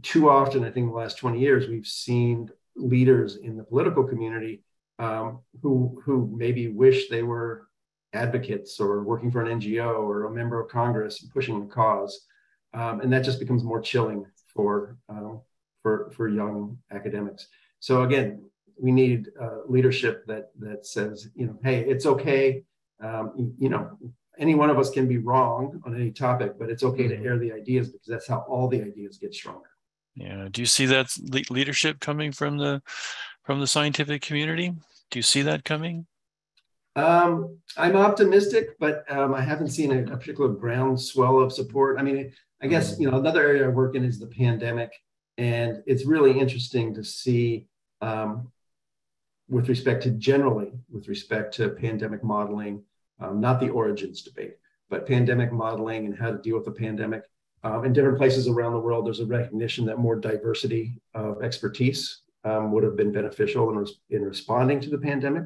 too often, I think in the last 20 years, we've seen leaders in the political community um, who, who maybe wish they were advocates or working for an NGO or a member of Congress and pushing the cause. Um, and that just becomes more chilling for, um, for, for young academics. So again, we need uh, leadership that, that says, you know, hey, it's okay. Um, you, you know, any one of us can be wrong on any topic, but it's okay to mm-hmm. air the ideas because that's how all the ideas get stronger. Yeah. Do you see that leadership coming from the from the scientific community? Do you see that coming? Um, I'm optimistic, but um, I haven't seen a, a, particular groundswell of support. I mean, I guess you know another area I work in is the pandemic, and it's really interesting to see um, with respect to generally with respect to pandemic modeling, um, not the origins debate, but pandemic modeling and how to deal with the pandemic. Um, in different places around the world, there's a recognition that more diversity of expertise um, would have been beneficial in, res- in responding to the pandemic.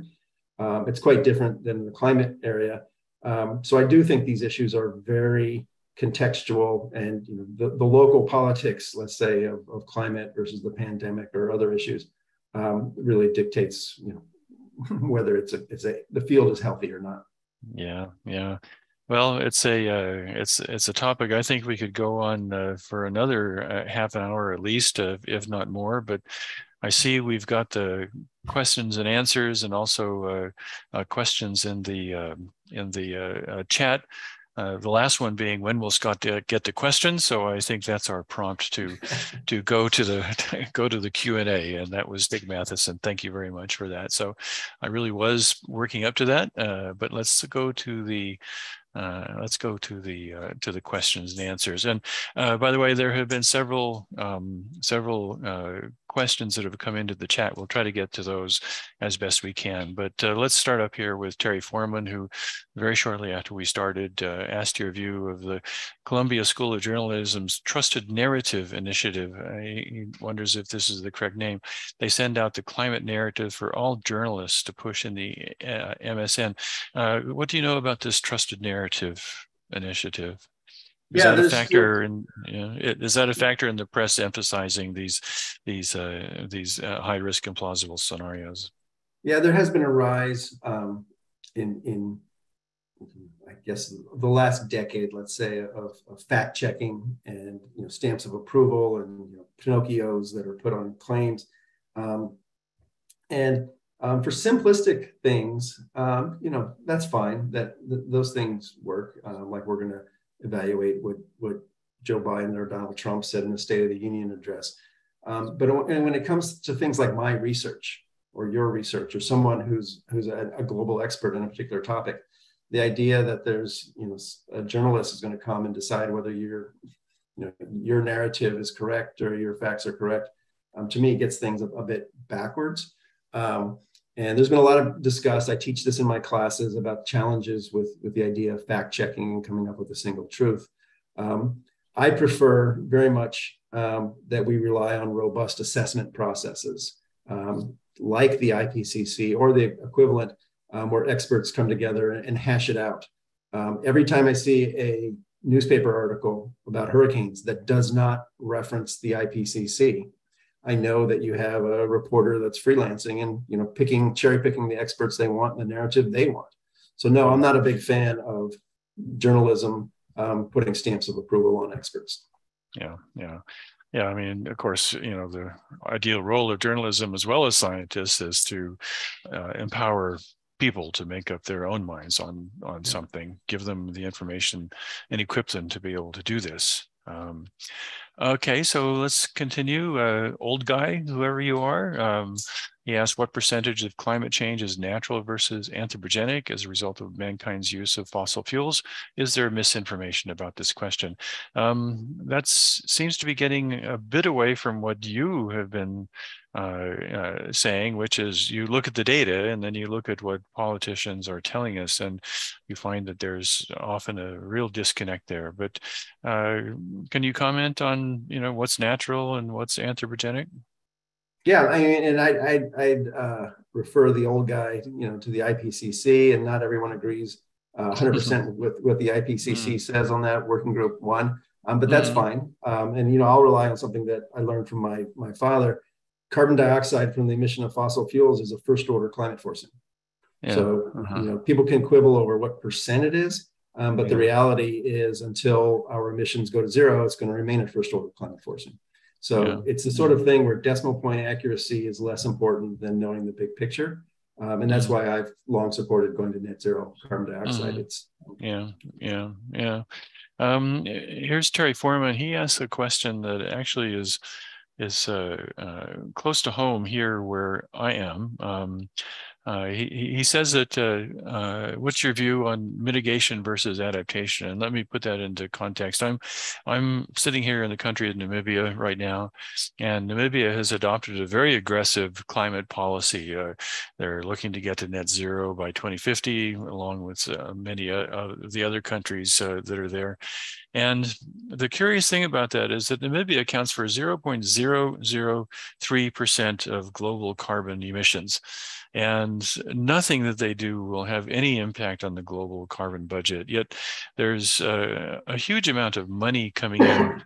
Um, it's quite different than the climate area. Um, so I do think these issues are very contextual and you know, the, the local politics, let's say, of, of climate versus the pandemic or other issues um, really dictates, you know, [laughs] whether it's a, it's a, the field is healthy or not. Yeah, yeah. Well, it's a uh, it's it's a topic I think we could go on uh, for another uh, half an hour at least, uh, if not more. But I see we've got the questions and answers, and also uh, uh, questions in the um, in the chat. the last one being when will Scott get the questions? So I think that's our prompt to [laughs] to go to the [laughs] go to the Q and A, and that was Dick Matheson. Thank you very much for that. So I really was working up to that, but let's go to the uh, let's go to the uh, to the questions and answers. And uh, by the way, there have been several um, several uh, questions that have come into the chat. We'll try to get to those as best we can. But uh, let's start up here with Terry Foreman, who very shortly after we started uh, asked your view of the Columbia School of Journalism's Trusted Narrative Initiative. he wonders if this is the correct name. They send out the climate narrative for all journalists to push in the uh, MSN. Uh, what do you know about this Trusted Narrative Initiative? Is yeah, that a factor in you know, is that a factor in the press emphasizing these these uh, these uh, high risk implausible scenarios? Yeah, there has been a rise um, in in I guess the last decade, let's say, of, of fact checking and you know, stamps of approval and you know, Pinocchios that are put on claims. Um, and um, for simplistic things, um, you know, that's fine. That th- those things work. Uh, like we're going to evaluate what, what Joe Biden or Donald Trump said in the State of the Union address. Um, but when it comes to things like my research or your research or someone who's who's a, a global expert in a particular topic, the idea that there's you know a journalist is going to come and decide whether your you know your narrative is correct or your facts are correct, um, to me it gets things a, a bit backwards. Um, and there's been a lot of discuss. I teach this in my classes about challenges with, with the idea of fact checking and coming up with a single truth. Um, I prefer very much um, that we rely on robust assessment processes um, like the IPCC or the equivalent, um, where experts come together and hash it out. Um, every time I see a newspaper article about hurricanes that does not reference the IPCC, I know that you have a reporter that's freelancing and you know picking cherry picking the experts they want and the narrative they want. So no, I'm not a big fan of journalism um, putting stamps of approval on experts. Yeah, yeah. Yeah, I mean, of course, you know, the ideal role of journalism as well as scientists is to uh, empower people to make up their own minds on on yeah. something, give them the information, and equip them to be able to do this. Um, okay, so let's continue. Uh, old guy, whoever you are, um, he asked what percentage of climate change is natural versus anthropogenic as a result of mankind's use of fossil fuels. Is there misinformation about this question? Um, that seems to be getting a bit away from what you have been uh, uh, saying, which is you look at the data and then you look at what politicians are telling us, and you find that there's often a real disconnect there. But uh, can you comment on you know what's natural and what's anthropogenic? Yeah, I mean, and I I I'd uh, refer the old guy, you know, to the IPCC, and not everyone agrees uh, 100% with what the IPCC mm. says on that working group one, um, but that's mm. fine. Um, and you know, I'll rely on something that I learned from my my father carbon dioxide from the emission of fossil fuels is a first order climate forcing. Yeah. So uh-huh. you know, people can quibble over what percent it is, um, but the reality is until our emissions go to zero, it's going to remain a first order climate forcing. So yeah. it's the sort of thing where decimal point accuracy is less important than knowing the big picture. Um, and that's why I've long supported going to net zero carbon dioxide. Uh-huh. It's yeah, yeah, yeah. Um, here's Terry Foreman. He asked a question that actually is is uh, uh, close to home here where I am. Um, uh, he, he says that uh, uh, what's your view on mitigation versus adaptation? And let me put that into context. I'm I'm sitting here in the country of Namibia right now, and Namibia has adopted a very aggressive climate policy. Uh, they're looking to get to net zero by 2050, along with many of the other countries that are there. And the curious thing about that is that Namibia accounts for 0.003% of global carbon emissions. And nothing that they do will have any impact on the global carbon budget. Yet there's a, a huge amount of money coming in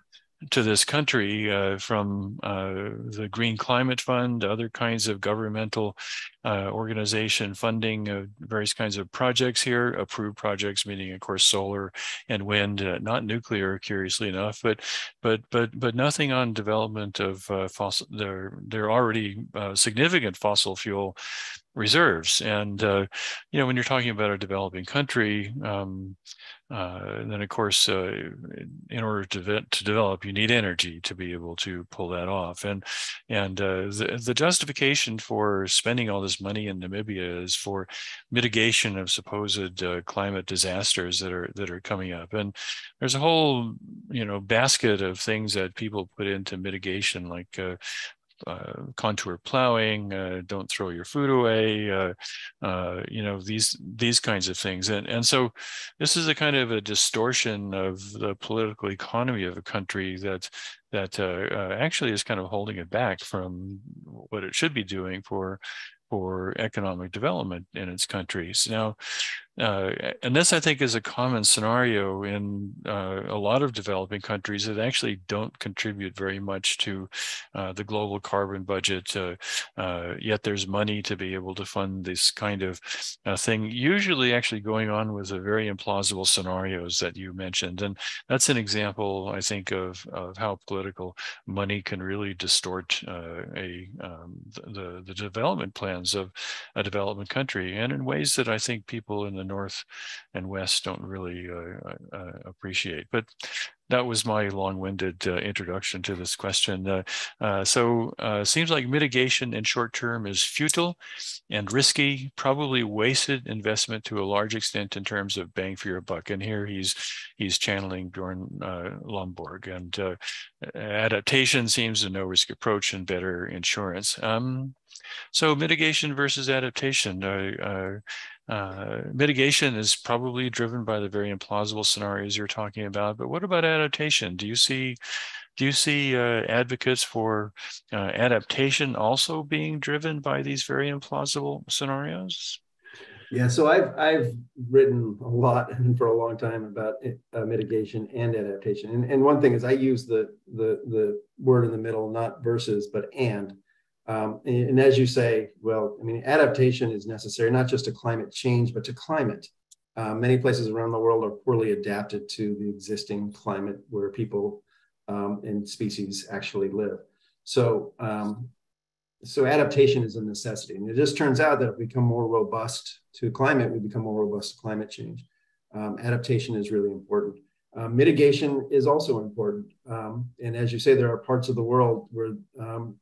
to this country uh, from uh, the Green Climate Fund, other kinds of governmental uh, organization funding of various kinds of projects here, approved projects, meaning of course solar and wind, uh, not nuclear, curiously enough, but but but but nothing on development of uh, fossil. There are already uh, significant fossil fuel reserves, and you know when you're talking about a developing country. Um, uh, then, of course, uh, in order to, to develop, you need energy to be able to pull that off. And and uh, the, the justification for spending all this money in Namibia is for mitigation of supposed uh, climate disasters that are that are coming up. And there's a whole you know basket of things that people put into mitigation, like uh, contour plowing, uh, don't throw your food away, uh, uh, you know these these kinds of things, and and so this is a kind of a distortion of the political economy of a country that that uh, uh, actually is kind of holding it back from what it should be doing for for economic development in its countries. Now, uh, and this, I think, is a common scenario in uh, a lot of developing countries that actually don't contribute very much to uh, the global carbon budget. Uh, uh, yet there's money to be able to fund this kind of uh, thing, usually actually going on with very implausible scenarios that you mentioned. And that's an example, I think, of, of how political money can really distort a um, the, the development plans of a development country and in ways that I think people in the north and west don't really uh, uh, uh, appreciate. But that was my long-winded uh, introduction to this question. Uh, uh, so seems like mitigation in short term is futile and risky, probably wasted investment to a large extent in terms of bang for your buck. And here he's he's channeling Bjorn Lomborg. And adaptation seems a no risk approach and better insurance. Um, so mitigation versus adaptation. Uh, uh, uh, mitigation is probably driven by the very implausible scenarios you're talking about. But what about adaptation? Do you see do you see uh, advocates for uh, adaptation also being driven by these very implausible scenarios? Yeah, so I've I've written a lot and [laughs] for a long time about uh, mitigation and adaptation. And, and one thing is I use the the the word in the middle, not versus, but and. Um, and, and, as you say, well, I mean, adaptation is necessary not just to climate change, but to climate. Uh, many places around the world are poorly adapted to the existing climate where people um, and species actually live. So um, so adaptation is a necessity. And it just turns out that if we become more robust to climate, we become more robust to climate change. Um, adaptation is really important. Uh, mitigation is also important. Um, and as you say, there are parts of the world where um,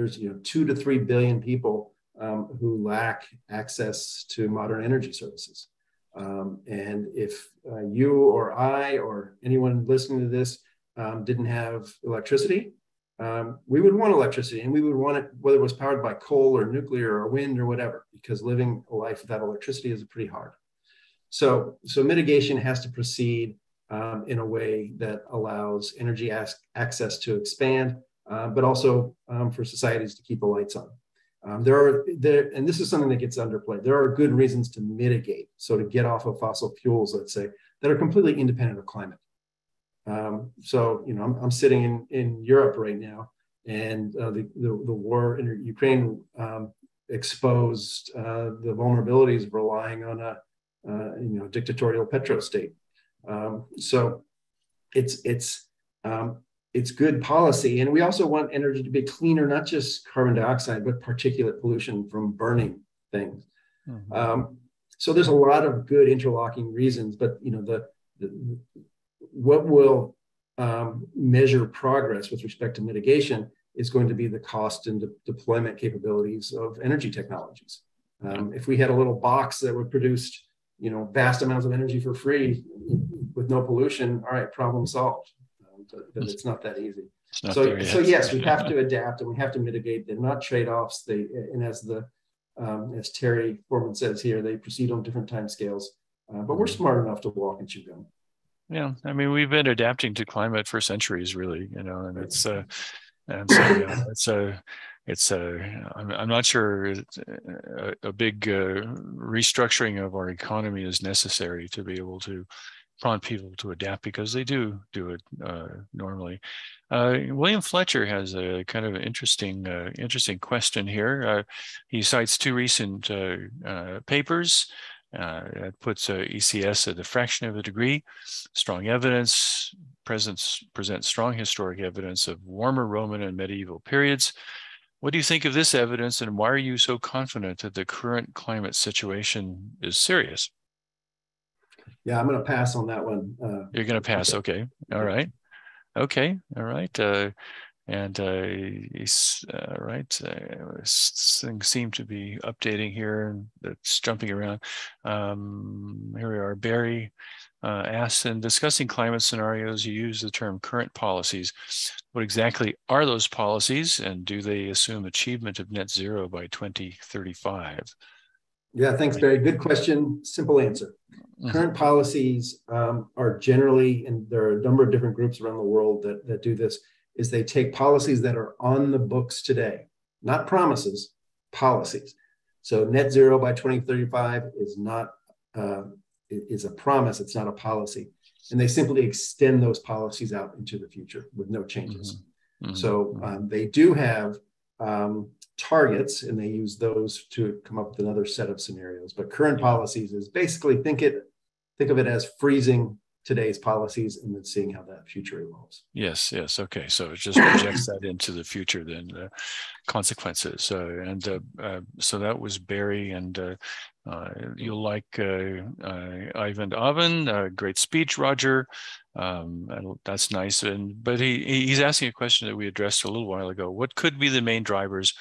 there's you know two to three billion people um, who lack access to modern energy services. Um, and if uh, you or I or anyone listening to this um, didn't have electricity, um, we would want electricity and we would want it whether it was powered by coal or nuclear or wind or whatever because living a life without electricity is pretty hard so so mitigation has to proceed um, in a way that allows energy access to expand uh, but also um, for societies to keep the lights on. Um, there are there and this is something that gets underplayed. There are good reasons to mitigate so to get off of fossil fuels let's say that are completely independent of climate. Um, so, you know, I'm, I'm, sitting in, in Europe right now, and uh, the, the, the, war in Ukraine um, exposed uh, the vulnerabilities of relying on a, uh, you know, dictatorial petro state. Um, so it's, it's, um, it's good policy. And we also want energy to be cleaner, not just carbon dioxide, but particulate pollution from burning things. Mm-hmm. Um, so there's a lot of good interlocking reasons, but you know, the, the what will um, measure progress with respect to mitigation is going to be the cost and de- deployment capabilities of energy technologies. Um, if we had a little box that would produce, you know, vast amounts of energy for free with no pollution, all right, problem solved. But, but, it's not that easy. Not so, so yes, we have to adapt and we have to mitigate. They're not trade-offs. They and as the um, as Terry Foreman says here, they proceed on different time scales. Uh, but we're mm-hmm. smart enough to walk and chew gum. Yeah, I mean, we've been adapting to climate for centuries, really, you know, and it's uh, and so yeah, it's a it's a I'm, I'm not sure a, a big uh, restructuring of our economy is necessary to be able to prompt people to adapt because they do do it uh, normally. Uh, William Fletcher has a kind of interesting uh, interesting question here. Uh, he cites two recent uh, uh, papers it puts ECS at a fraction of a degree. Strong evidence presents presents strong historic evidence of warmer Roman and medieval periods. What do you think of this evidence, and why are you so confident that the current climate situation is serious? Yeah, I'm going to pass on that one. Uh, You're going to pass. Okay. All right. Okay. All right. Uh, and uh, he's uh, right. Uh, things seem to be updating here, and it's jumping around. Um, here we are. Barry uh, asks, in discussing climate scenarios, you use the term current policies. What exactly are those policies, and do they assume achievement of net zero by 2035? Yeah, thanks, Barry. Good question. Simple answer. Mm-hmm. Current policies um, are generally, and there are a number of different groups around the world that, that do this is they take policies that are on the books today, not promises, policies. So net zero by 2035 is not uh, is a promise. It's not a policy, and they simply extend those policies out into the future with no changes. Mm-hmm. Mm-hmm. So mm-hmm. um, they do have um, targets, and they use those to come up with another set of scenarios. But current policies is basically think it think of it as freezing today's policies and then seeing how that future evolves. Yes, yes. Okay. So it just projects that into the future, then the consequences. And uh, uh, so that was Barry. And uh, you'll like Ivan Oven, great speech, Roger. Um, that's nice. And but he he's asking a question that we addressed a little while ago. What could be the main drivers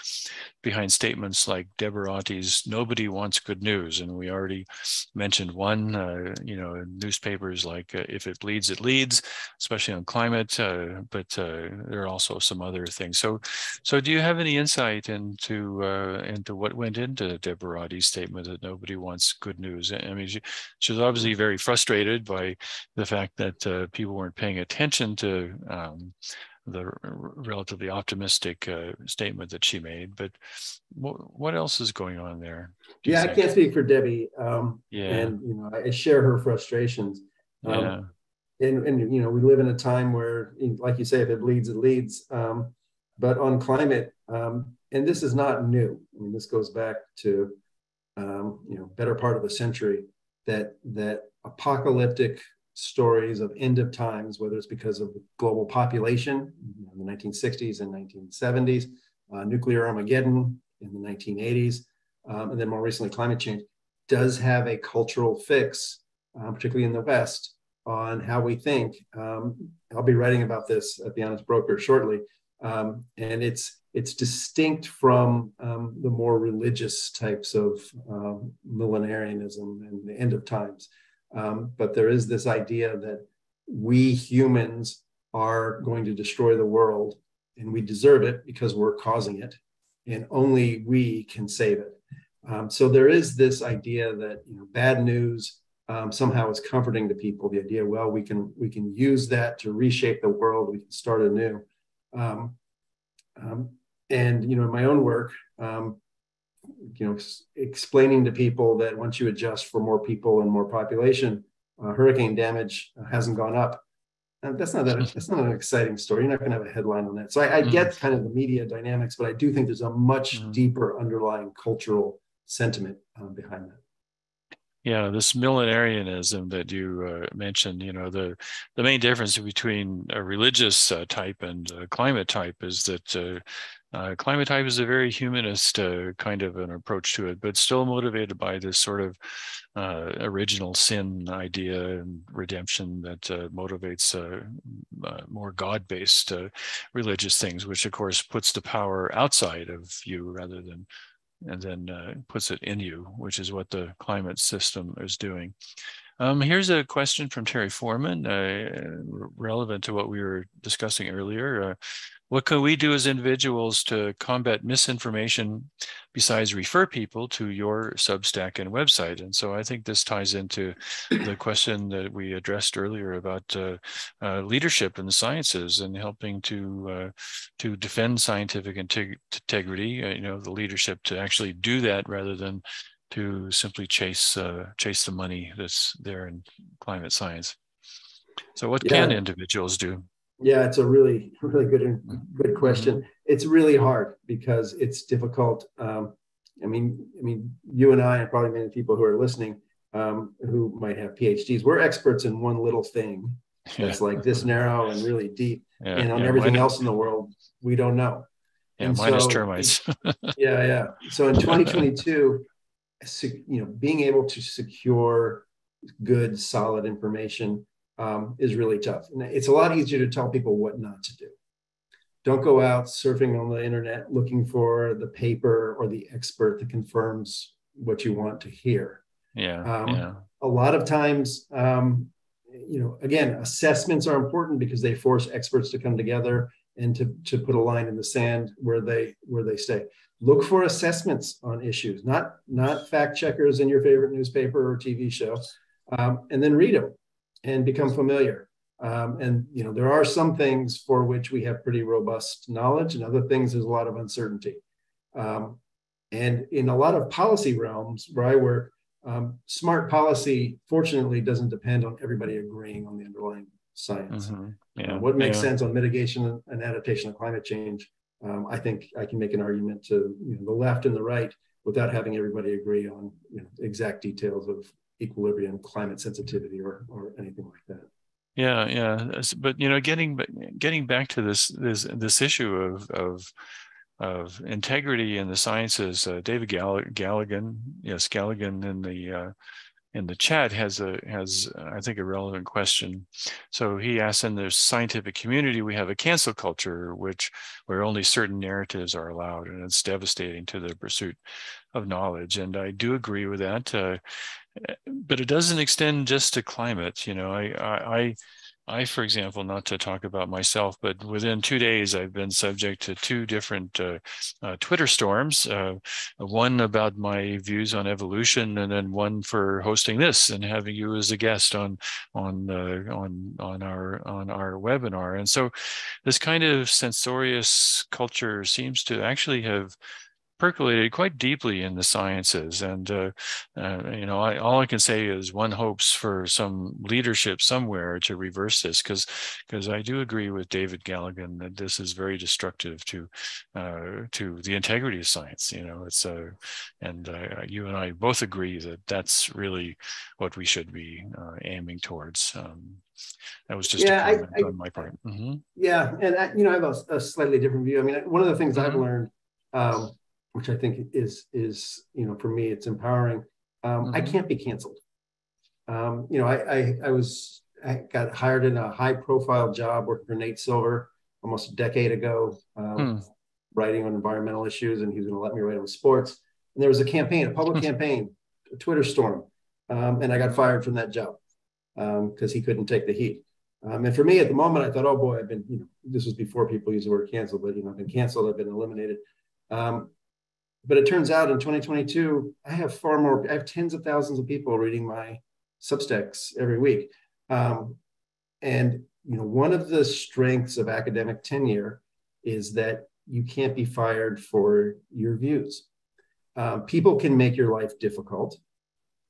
behind statements like Debarati's "Nobody wants good news"? And we already mentioned one. Uh, you know, newspapers like uh, "If it bleeds, it leads," especially on climate. Uh, but there are also some other things. So, so do you have any insight into uh, into what went into Debarati's statement that nobody wants good news? I mean, she, she was obviously very frustrated by the fact that uh, people weren't paying attention to um, the relatively optimistic uh, statement that she made. But what else is going on there? Yeah, I can't speak for Debbie. Um, yeah, and you know, I share her frustrations. Um, yeah. And, and you know, we live in a time where, like you say, if it bleeds, it leads. Um, but on climate, um, and this is not new. I mean, this goes back to um, you know better part of a century. That that apocalyptic stories of end of times, whether it's because of global population in the 1960s and 1970s, uh, nuclear Armageddon in the 1980s, um, and then more recently climate change, does have a cultural fix, uh, particularly in the West, on how we think. Um, I'll be writing about this at the Honest Broker shortly, um, and it's it's distinct from um, the more religious types of um, millenarianism and the end of times. Um, but there is this idea that we humans are going to destroy the world and we deserve it because we're causing it and only we can save it. Um, so there is this idea that you know bad news um, somehow is comforting to people. The idea, well, we can we can use that to reshape the world. We can start anew. Um, um, and you know, in my own work, um, you know, explaining to people that once you adjust for more people and more population, uh, hurricane damage hasn't gone up. And that's not that [laughs] that's not an exciting story. You're not going to have a headline on that. So I, I mm. get kind of the media dynamics, but I do think there's a much mm. deeper underlying cultural sentiment um, behind that. Yeah, this millenarianism that you uh, mentioned, you know, the the main difference between a religious uh, type and a climate type is that uh, uh, climate type is a very humanist uh, kind of an approach to it, but still motivated by this sort of uh, original sin idea and redemption that motivates more God-based religious things, which of course puts the power outside of you rather than and then uh, puts it in you, which is what the climate system is doing. Um, here's a question from Terry Foreman, uh, relevant to what we were discussing earlier. Uh, What can we do as individuals to combat misinformation besides refer people to your Substack and website? And so I think this ties into the question that we addressed earlier about uh, uh, leadership in the sciences and helping to uh, to defend scientific integ integrity. Uh, you know, the leadership to actually do that rather than to simply chase uh, chase the money that's there in climate science. So, what yeah. can individuals do? Yeah, it's a really, really good, good question. Mm-hmm. It's really hard because it's difficult. Um, I mean, I mean, you and I, and probably many people who are listening, um, who might have PhDs, we're experts in one little thing that's yeah. like this narrow and really deep, yeah, and on yeah, everything else in the world, we don't know. Yeah, and minus so, termites. [laughs] yeah, yeah. So in 2022, you know, being able to secure good, solid information um, is really tough. And it's a lot easier to tell people what not to do. Don't go out surfing on the internet looking for the paper or the expert that confirms what you want to hear. Yeah. Um, yeah. A lot of times, um, you know, again, assessments are important because they force experts to come together and to, to put a line in the sand where they where they stay. Look for assessments on issues, not not fact checkers in your favorite newspaper or TV show, um, and then read them and become familiar. Um, and you know there are some things for which we have pretty robust knowledge, and other things there's a lot of uncertainty. Um, and in a lot of policy realms where I work, um, smart policy fortunately doesn't depend on everybody agreeing on the underlying science. Mm-hmm. Yeah. Uh, what makes yeah. sense on mitigation and adaptation of climate change, um, I think I can make an argument to you know, the left and the right without having everybody agree on you know, exact details of equilibrium, climate sensitivity, or or anything like that. Yeah, yeah, but you know, getting getting back to this this this issue of of of integrity in the sciences. Uh, David Gall- Galligan, yes, Galligan in the uh, in the chat has a has I think a relevant question. So he asks, in the scientific community, we have a cancel culture, which where only certain narratives are allowed, and it's devastating to the pursuit of knowledge. And I do agree with that. Uh, but it doesn't extend just to climate. You know, I, I, I, for example, not to talk about myself, but within two days, I've been subject to two different uh, uh, Twitter storms. Uh, one about my views on evolution, and then one for hosting this and having you as a guest on on on on our on our webinar. And so, this kind of censorious culture seems to actually have percolated quite deeply in the sciences. And, uh, uh, you know, I, all I can say is one hopes for some leadership somewhere to reverse this, because because I do agree with David Galligan that this is very destructive to uh, to the integrity of science. You know, it's a, uh, and uh, you and I both agree that that's really what we should be uh, aiming towards. Um, that was just yeah, a comment I, I, on my part. Mm-hmm. Yeah, and I, you know, I have a, a, slightly different view. I mean, one of the things mm-hmm. I've learned um, which I think is is you know for me it's empowering. Um, mm-hmm. I can't be canceled. Um, you know, I, I, I was I got hired in a high profile job working for Nate Silver almost a decade ago, um, hmm. writing on environmental issues, and he was going to let me write on sports. And there was a campaign, a public hmm. campaign, a Twitter storm, um, and I got fired from that job because um, he couldn't take the heat. Um, and for me, at the moment, I thought, oh boy, I've been, you know, this was before people use the word canceled, but you know, I've been canceled, I've been eliminated. Um, but it turns out in 2022, I have far more, I have tens of thousands of people reading my Substacks every week. Um, and you know, one of the strengths of academic tenure is that you can't be fired for your views. Um, people can make your life difficult.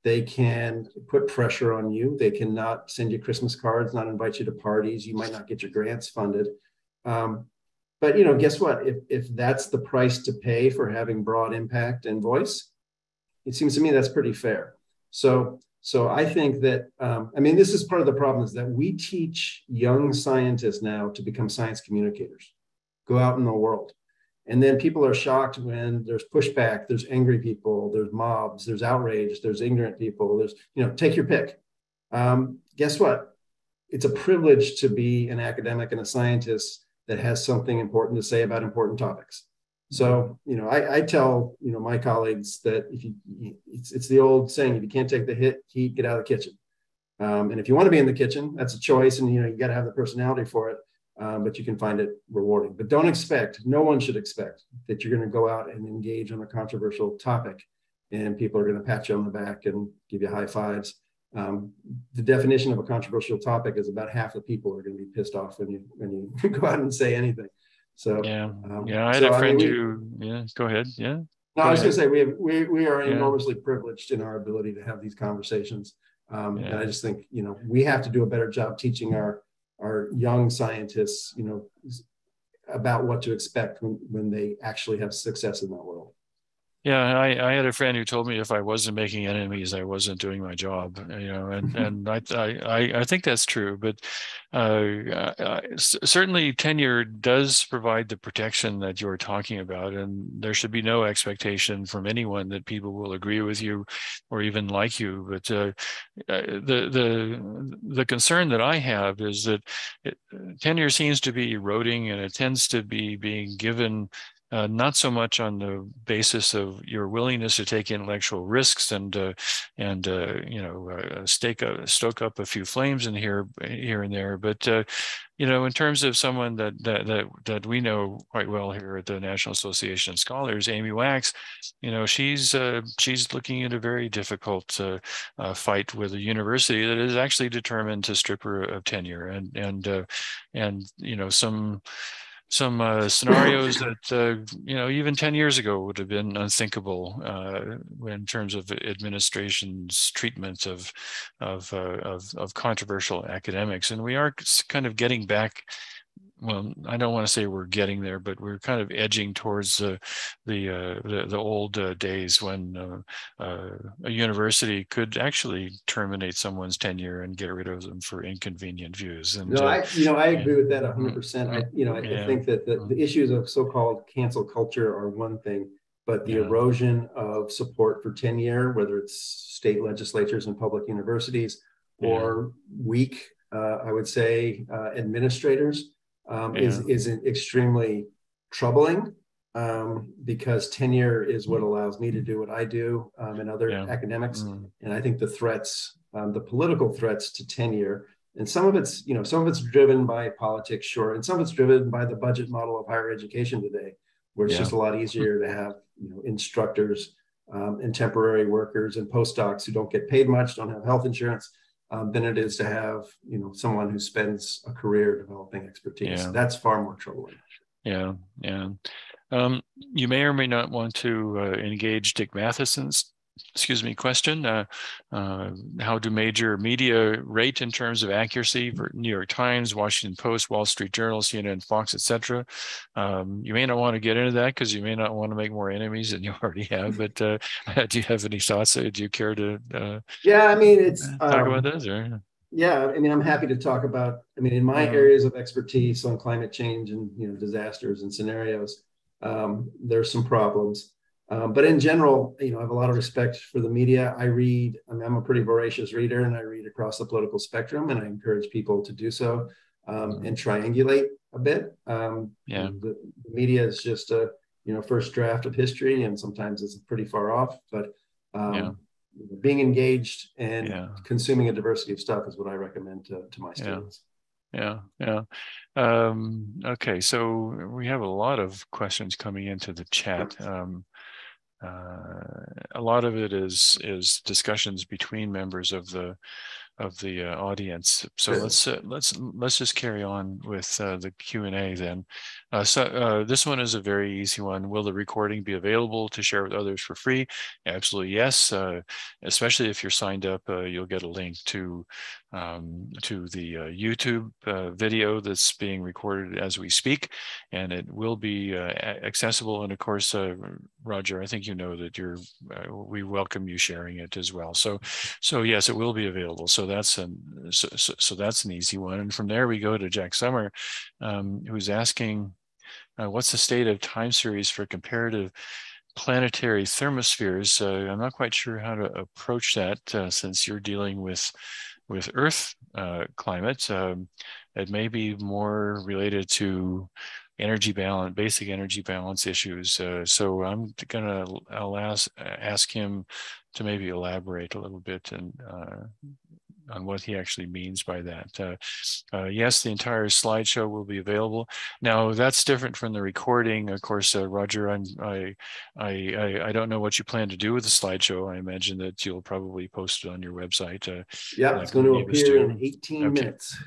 They can put pressure on you. They cannot send you Christmas cards, not invite you to parties. You might not get your grants funded. Um, but you know, guess what? If if that's the price to pay for having broad impact and voice, it seems to me that's pretty fair. So so I think that um, I mean this is part of the problem is that we teach young scientists now to become science communicators, go out in the world, and then people are shocked when there's pushback, there's angry people, there's mobs, there's outrage, there's ignorant people, there's you know take your pick. Um, guess what? It's a privilege to be an academic and a scientist that has something important to say about important topics. So, you know, I, I tell, you know, my colleagues that if you, it's, it's the old saying, if you can't take the hit, heat, get out of the kitchen. Um, and if you want to be in the kitchen, that's a choice. And, you know, you got to have the personality for it, um, but you can find it rewarding. But don't expect, no one should expect that you're going to go out and engage on a controversial topic and people are going to pat you on the back and give you high fives um, the definition of a controversial topic is about half the people are going to be pissed off when you when you [laughs] go out and say anything. So yeah, um, yeah. I had so, a friend I mean, who yeah. Go ahead. Yeah. No, I was going to say we have we we are yeah. enormously privileged in our ability to have these conversations, um, yeah. and I just think you know we have to do a better job teaching our our young scientists, you know, about what to expect when when they actually have success in that world. Yeah, I, I had a friend who told me if I wasn't making enemies, I wasn't doing my job. You know, and and I I I think that's true. But uh, uh, certainly, tenure does provide the protection that you're talking about, and there should be no expectation from anyone that people will agree with you or even like you. But uh, uh the the the concern that I have is that it, tenure seems to be eroding, and it tends to be being given uh, not so much on the basis of your willingness to take intellectual risks and uh, and uh, you know uh, stake stoke up a few flames in here here and there, but uh, you know in terms of someone that, that that that we know quite well here at the National Association of Scholars, Amy Wax, you know she's uh, she's looking at a very difficult fight with a university that is actually determined to strip her of tenure and and and you know some some uh, scenarios that uh, you know even 10 years ago would have been unthinkable uh, in terms of administration's treatment of of, uh, of, of controversial academics. And we are kind of getting back well, I don't want to say we're getting there, but we're kind of edging towards the the uh, the, the, old uh, days when uh, uh, a university could actually terminate someone's tenure and get rid of them for inconvenient views. And no, uh, I you know I agree with that hundred percent. I you know I, yeah. I think that the, the, mm-hmm. issues of so-called cancel culture are one thing, but the yeah. erosion of support for tenure, whether it's state legislatures and public universities, or yeah. weak, uh, I would say, administrators um, yeah. is is extremely troubling um, because tenure is what allows me to do what I do um, and other yeah. academics. Mm. And I think the threats, um, the political threats to tenure, and some of it's you know some of it's driven by politics, sure, and some of it's driven by the budget model of higher education today, where it's yeah. just a lot easier to have you know instructors um, and temporary workers and postdocs who don't get paid much, don't have health insurance um, than it is to have you know someone who spends a career developing expertise. Yeah. That's far more troubling. Yeah, yeah. Um, you may or may not want to uh, engage Dick Matheson's excuse me, question. Uh, uh, how do major media rate in terms of accuracy for New York Times, Washington Post, Wall Street Journal, CNN, Fox, etc.? Um, you may not want to get into that because you may not want to make more enemies than you [laughs] already have. But uh, [laughs] do you have any thoughts? Uh, do you care to? Uh, yeah, I mean, it's talk um, about those. or. Yeah, I mean, I'm happy to talk about. I mean, in my areas of expertise on climate change and you know disasters and scenarios, um, there's some problems. Um, but in general, you know, I have a lot of respect for the media. I read, I mean, I'm a pretty voracious reader and I read across the political spectrum and I encourage people to do so um, and triangulate a bit. Um, yeah. The, the, media is just a, you know, first draft of history and sometimes it's pretty far off, but um, yeah. being engaged and yeah. consuming a diversity of stuff is what I recommend to, to my students. Yeah, yeah. Um, okay, so we have a lot of questions coming into the chat. Um, uh, a lot of it is is discussions between members of the of the uh, audience. So let's uh, let's let's just carry on with uh, the Q and A then. Uh, so uh, this one is a very easy one. Will the recording be available to share with others for free? Absolutely yes. Uh, especially if you're signed up, you'll get a link to um, to the YouTube video that's being recorded as we speak, and it will be accessible. And of course, Roger, I think you know that you're we welcome you sharing it as well. So so yes, it will be available. So that's an so, so, so, that's an easy one. And from there we go to Jack Summer, um, who's asking, uh, what's the state of time series for comparative planetary thermospheres? Uh, I'm not quite sure how to approach that uh, since you're dealing with with Earth uh, climate. Um, it may be more related to energy balance, basic energy balance issues. Uh, so I'm gonna I'll ask ask him to maybe elaborate a little bit and uh, on what he actually means by that. Uh, uh, yes, the entire slideshow will be available. Now that's different from the recording. Of course, uh, Roger, I'm, I, I, I, don't know what you plan to do with the slideshow. I imagine that you'll probably post it on your website. Uh, yeah, it's going to appear in 18 okay. minutes.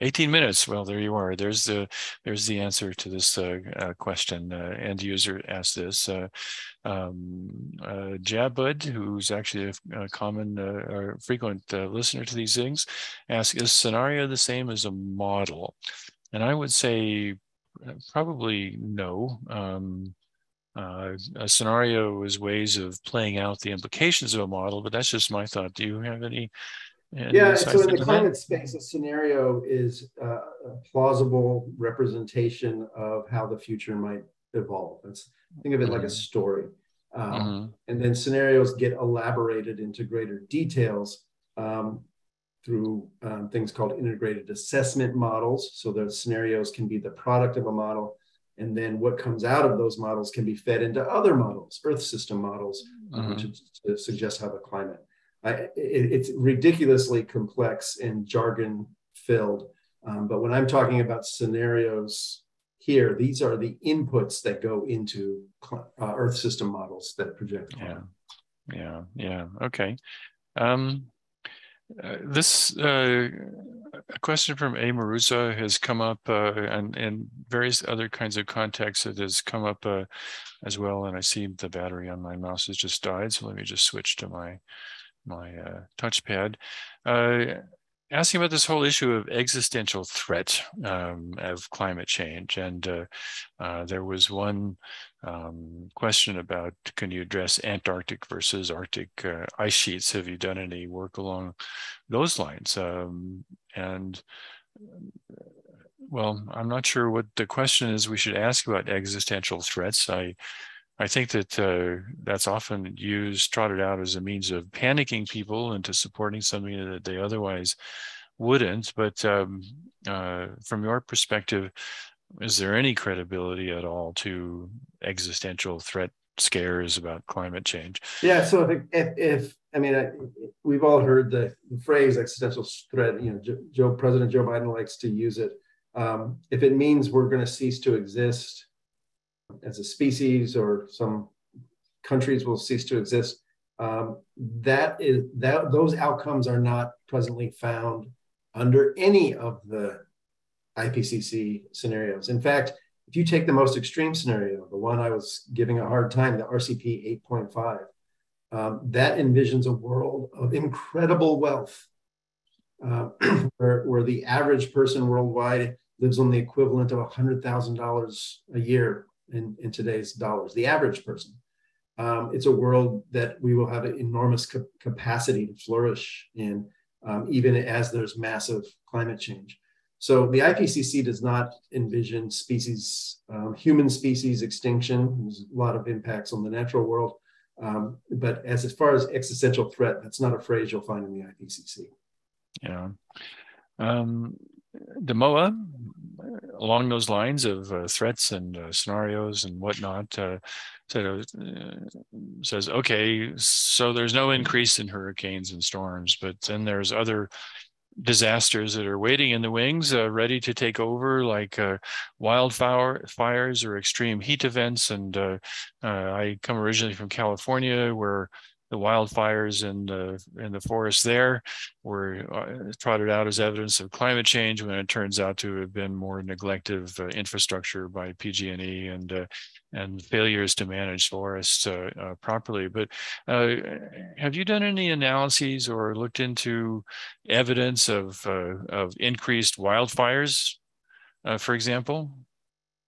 18 minutes. Well, there you are. There's the there's the answer to this uh, uh, question. Uh, end user asked this. Uh, um, uh, Jabud, who's actually a, a common uh, or frequent uh, listener to these things, asks: Is scenario the same as a model? And I would say probably no. Um, a scenario is ways of playing out the implications of a model, but that's just my thought. Do you have any yeah, so in the climate space, a scenario is uh, a plausible representation of how the future might evolve. Let's think of it mm-hmm. like a mm-hmm. story. Um, mm-hmm. And then scenarios get elaborated into greater details um, through um, things called integrated assessment models. So the scenarios can be the product of a model. And then what comes out of those models can be fed into other models, Earth system models, mm-hmm. to, to suggest how the climate It, it's ridiculously complex and jargon filled. Um, but when I'm talking about scenarios here, these are the inputs that go into uh, Earth system models that project. Yeah, yeah, yeah. Okay. Um, uh, this uh, question from A. Maruza has come up uh, and in various other kinds of contexts. It has come up uh, as well. And I see the battery on my mouse has just died. So let me just switch to my my uh, touchpad. Uh, asking about this whole issue of existential threat um, of climate change. And uh, uh, there was one um, question about can you address Antarctic versus Arctic uh, ice sheets? Have you done any work along those lines? Um, and well, I'm not sure what the question is we should ask about existential threats. I I think that uh, that's often used, trotted out as a means of panicking people into supporting something that they otherwise wouldn't. But um, uh, from your perspective, is there any credibility at all to existential threat scares about climate change? Yeah. So if, if, if I mean, I, we've all heard the, phrase existential threat. You know, Joe, President Joe Biden likes to use it. Um, if it means we're going to cease to exist as a species or some countries will cease to exist. Um, that is that those outcomes are not presently found under any of the IPCC scenarios. In fact, if you take the most extreme scenario, the one I was giving a hard time, the RCP 8.5, um, that envisions a world of incredible wealth, uh, [clears throat] where, where the average person worldwide lives on the equivalent of $100,000 a year in, in today's dollars, the average person. Um, it's a world that we will have an enormous ca- capacity to flourish in, um, even as there's massive climate change. So the IPCC does not envision species, um, human species extinction. There's a lot of impacts on the natural world. Um, but as, as far as existential threat, that's not a phrase you'll find in the IPCC. Yeah. Um, DEMOA, along those lines of uh, threats and uh, scenarios and whatnot, uh, uh, says, okay, so there's no increase in hurricanes and storms, but then there's other disasters that are waiting in the wings, uh, ready to take over, like uh, wildfire fires or extreme heat events. And I come originally from California, where the wildfires in the in the forest there were uh, trotted out as evidence of climate change when it turns out to have been more neglective uh, infrastructure by PG&E and uh, and failures to manage forests uh, uh, properly. But uh, have you done any analyses or looked into evidence of of increased wildfires, for example?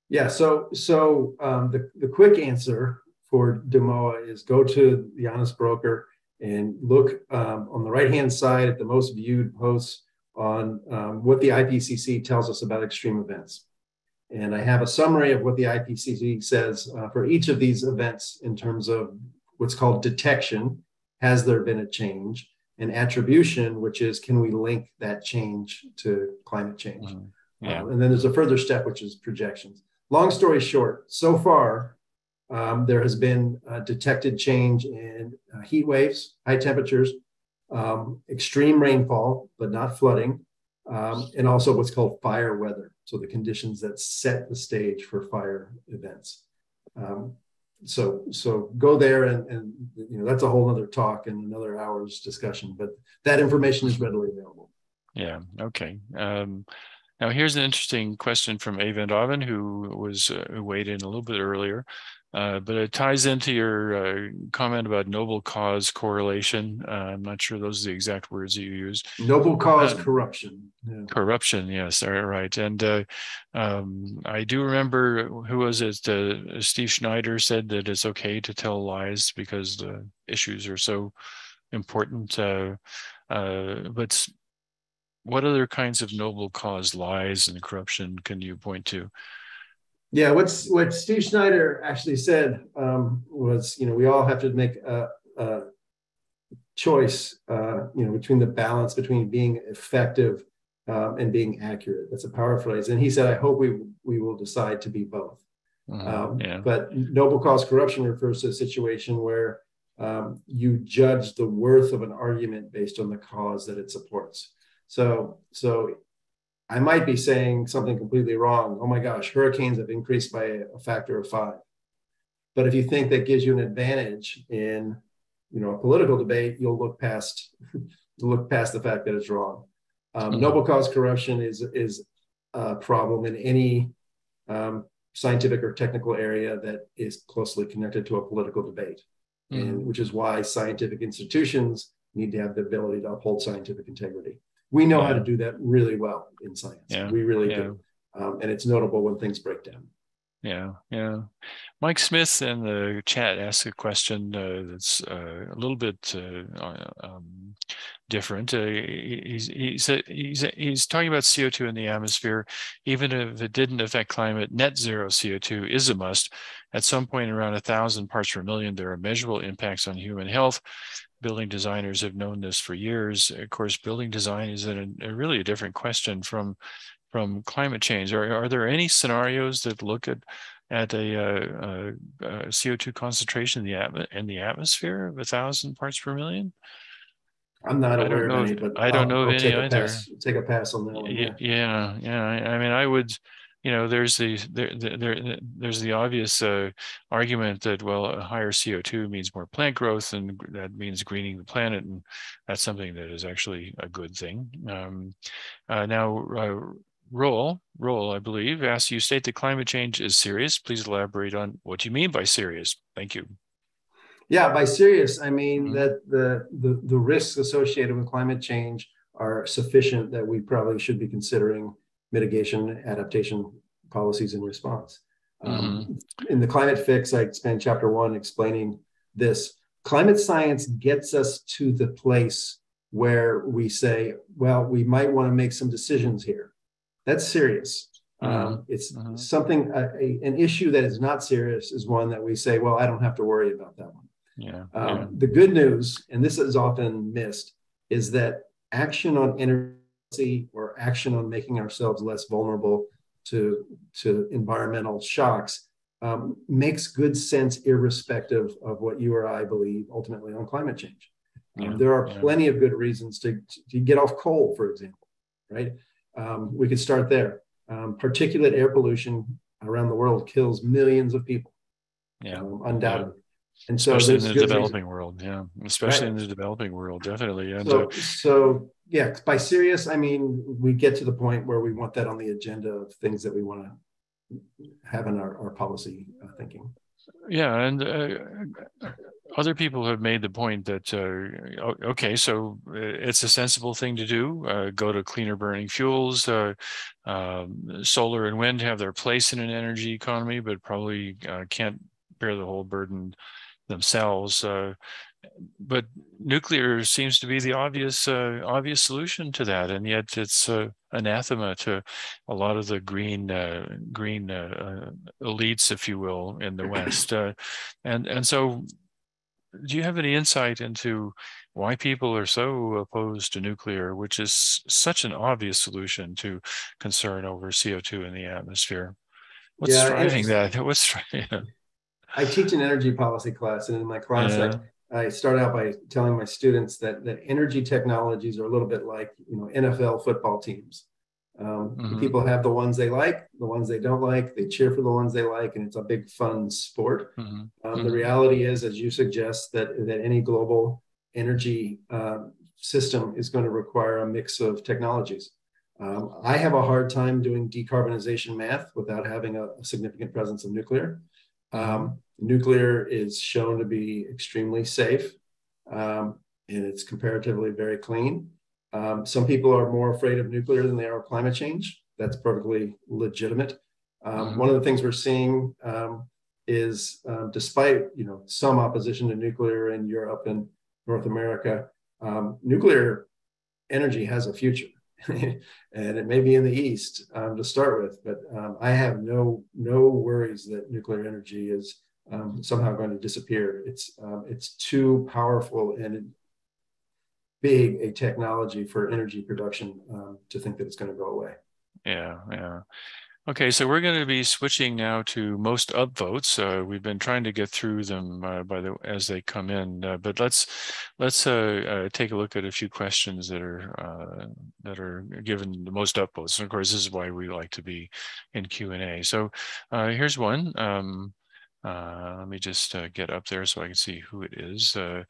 Yeah. So so um, the the quick answer for DEMOA is go to the honest broker and look um, on the right hand side at the most viewed posts on um, what the IPCC tells us about extreme events. And I have a summary of what the IPCC says uh, for each of these events in terms of what's called detection. Has there been a change? And attribution, which is can we link that change to climate change? Mm-hmm. Yeah. Uh, and then there's a further step, which is projections. Long story short, so far, um, there has been detected change in uh, heat waves, high temperatures, um, extreme rainfall, but not flooding, um, and also what's called fire weather. So the conditions that set the stage for fire events. Um, so so go there and, and you know that's a whole other talk and another hour's discussion, but that information is readily available. Yeah. Okay. Um, now here's an interesting question from Avent Oven, who was uh, who weighed in a little bit earlier. Uh, but it ties into your uh, comment about noble cause correlation. Uh, I'm not sure those are the exact words you used. Noble cause uh, corruption. Yeah. Corruption, yes, all right. And uh, um, I do remember who was it? Steve Schneider said that it's okay to tell lies because the issues are so important. but what other kinds of noble cause lies and corruption can you point to? Yeah, what's what Steve Schneider actually said um, was, you know, we all have to make a, a choice, uh, you know, between the balance between being effective um, and being accurate. That's a power phrase. And he said, I hope we we will decide to be both. Mm-hmm. Um, yeah. But noble cause corruption refers to a situation where um, you judge the worth of an argument based on the cause that it supports. So, so I might be saying something completely wrong. Oh my gosh, hurricanes have increased by a factor of five. But if you think that gives you an advantage in, you know, a political debate, you'll look past [laughs] look past the fact that it's wrong. Um, mm-hmm. Noble cause corruption is is a problem in any um, scientific or technical area that is closely connected to a political debate, mm-hmm. and which is why scientific institutions need to have the ability to uphold scientific integrity. We know Yeah. how to do that really well in science. Yeah. We really Yeah. do. Um, and it's notable when things break down. Yeah, yeah. Mike Smith in the chat asked a question uh, that's uh, a little bit uh, uh, um, different. Uh, he's he's he's he's talking about CO two in the atmosphere. Even if it didn't affect climate, net zero CO two is a must. At some point, around a thousand parts per million, there are measurable impacts on human health. Building designers have known this for years. Of course, building design is a, a really a different question from from climate change. Are, are there any scenarios that look at at a, uh, uh, uh, CO2 concentration in the, atmo- in the atmosphere of a thousand parts per million? I'm not I aware of any, if- but I don't I'll- know of I'll any take a pass- Take a pass on that one. Yeah. Yeah, yeah. I, I mean, I would, you know, there's the there, there, there there's the obvious uh, argument that well, a higher CO2 means more plant growth, and that means greening the planet, and that's something that is actually a good thing. Um, uh, now, uh, Roll, Roll, I believe, asks you state that climate change is serious. Please elaborate on what you mean by serious. Thank you. Yeah, by serious, I mean Mhm. that the, the the risks associated with climate change are sufficient that we probably should be considering mitigation adaptation policies in response. Um, in the climate fix, I spent chapter one explaining this. Climate science gets us to the place where we say, well, we might want to make some decisions here. That's serious. Um, it's mhm. something, a, a- an issue that is not serious is one that we say, well, I don't have to worry about that one. Yeah. Um, yeah. The good news, and this is often missed, is that action on energy or action on making ourselves less vulnerable to, to environmental shocks um, makes good sense irrespective of what you or I believe ultimately on climate change. Yeah, there are yeah. plenty of good reasons to, to get off coal, for example, right? Um, we could start there. Um, particulate air pollution around the world kills millions of people, Yeah. um, undoubtedly. And so Especially in the good reason- developing world. Yeah. Especially Right. in the developing world. Definitely. And So, uh, so yeah, by serious, I mean we get to the point where we want that on the agenda of things that we want to have in our, our policy uh, thinking. Yeah, and uh, other people have made the point that uh, okay, so uh, it's a sensible thing to do. Uh, go to cleaner burning fuels. Uh, um, solar and wind have their place in an energy economy, but probably uh, can't bear the whole burden themselves. Uh, but nuclear seems to be the obvious uh, obvious solution to that, and yet it's uh, anathema to a lot of the green uh, green uh, uh, elites, if you will, in the West. Uh, and and so, do you have any insight into why people are so opposed to nuclear, which is such an obvious solution to concern over CO two in the atmosphere? What's Yeah, driving that? [laughs] What's driving? I teach an energy policy class, and in my class, Yeah. I, I start out by telling my students that that energy technologies are a little bit like you know NFL football teams. Um, Mhm. People have the ones they like, the ones they don't like. They cheer for the ones they like, and it's a big fun sport. Mhm. Um, The Mhm. reality is, as you suggest, that that any global energy um, system is going to require a mix of technologies. Um, I have a hard time doing decarbonization math without having a, a significant presence of nuclear. Um, nuclear is shown to be extremely safe, um, and it's comparatively very clean. Um, some people are more afraid of nuclear than they are of climate change. That's perfectly legitimate. Um, Mhm. One of the things we're seeing um, is, um, despite you know some opposition to nuclear in Europe and North America, um, nuclear energy has a future, [laughs] and it may be in the East um, to start with. But um, I have no no worries that nuclear energy is um, somehow going to disappear. It's um, it's too powerful and big a technology for energy production um, to think that it's going to go away. Yeah, yeah. Okay, so we're going to be switching now to most upvotes. Uh, we've been trying to get through them uh, by the as they come in, uh, but let's let's uh, uh, take a look at a few questions that are uh, that are given the most upvotes. And of course, this is why we like to be in Q and A. So here's one. Um, uh, let me just uh, get up there so I can see who it is. Uh,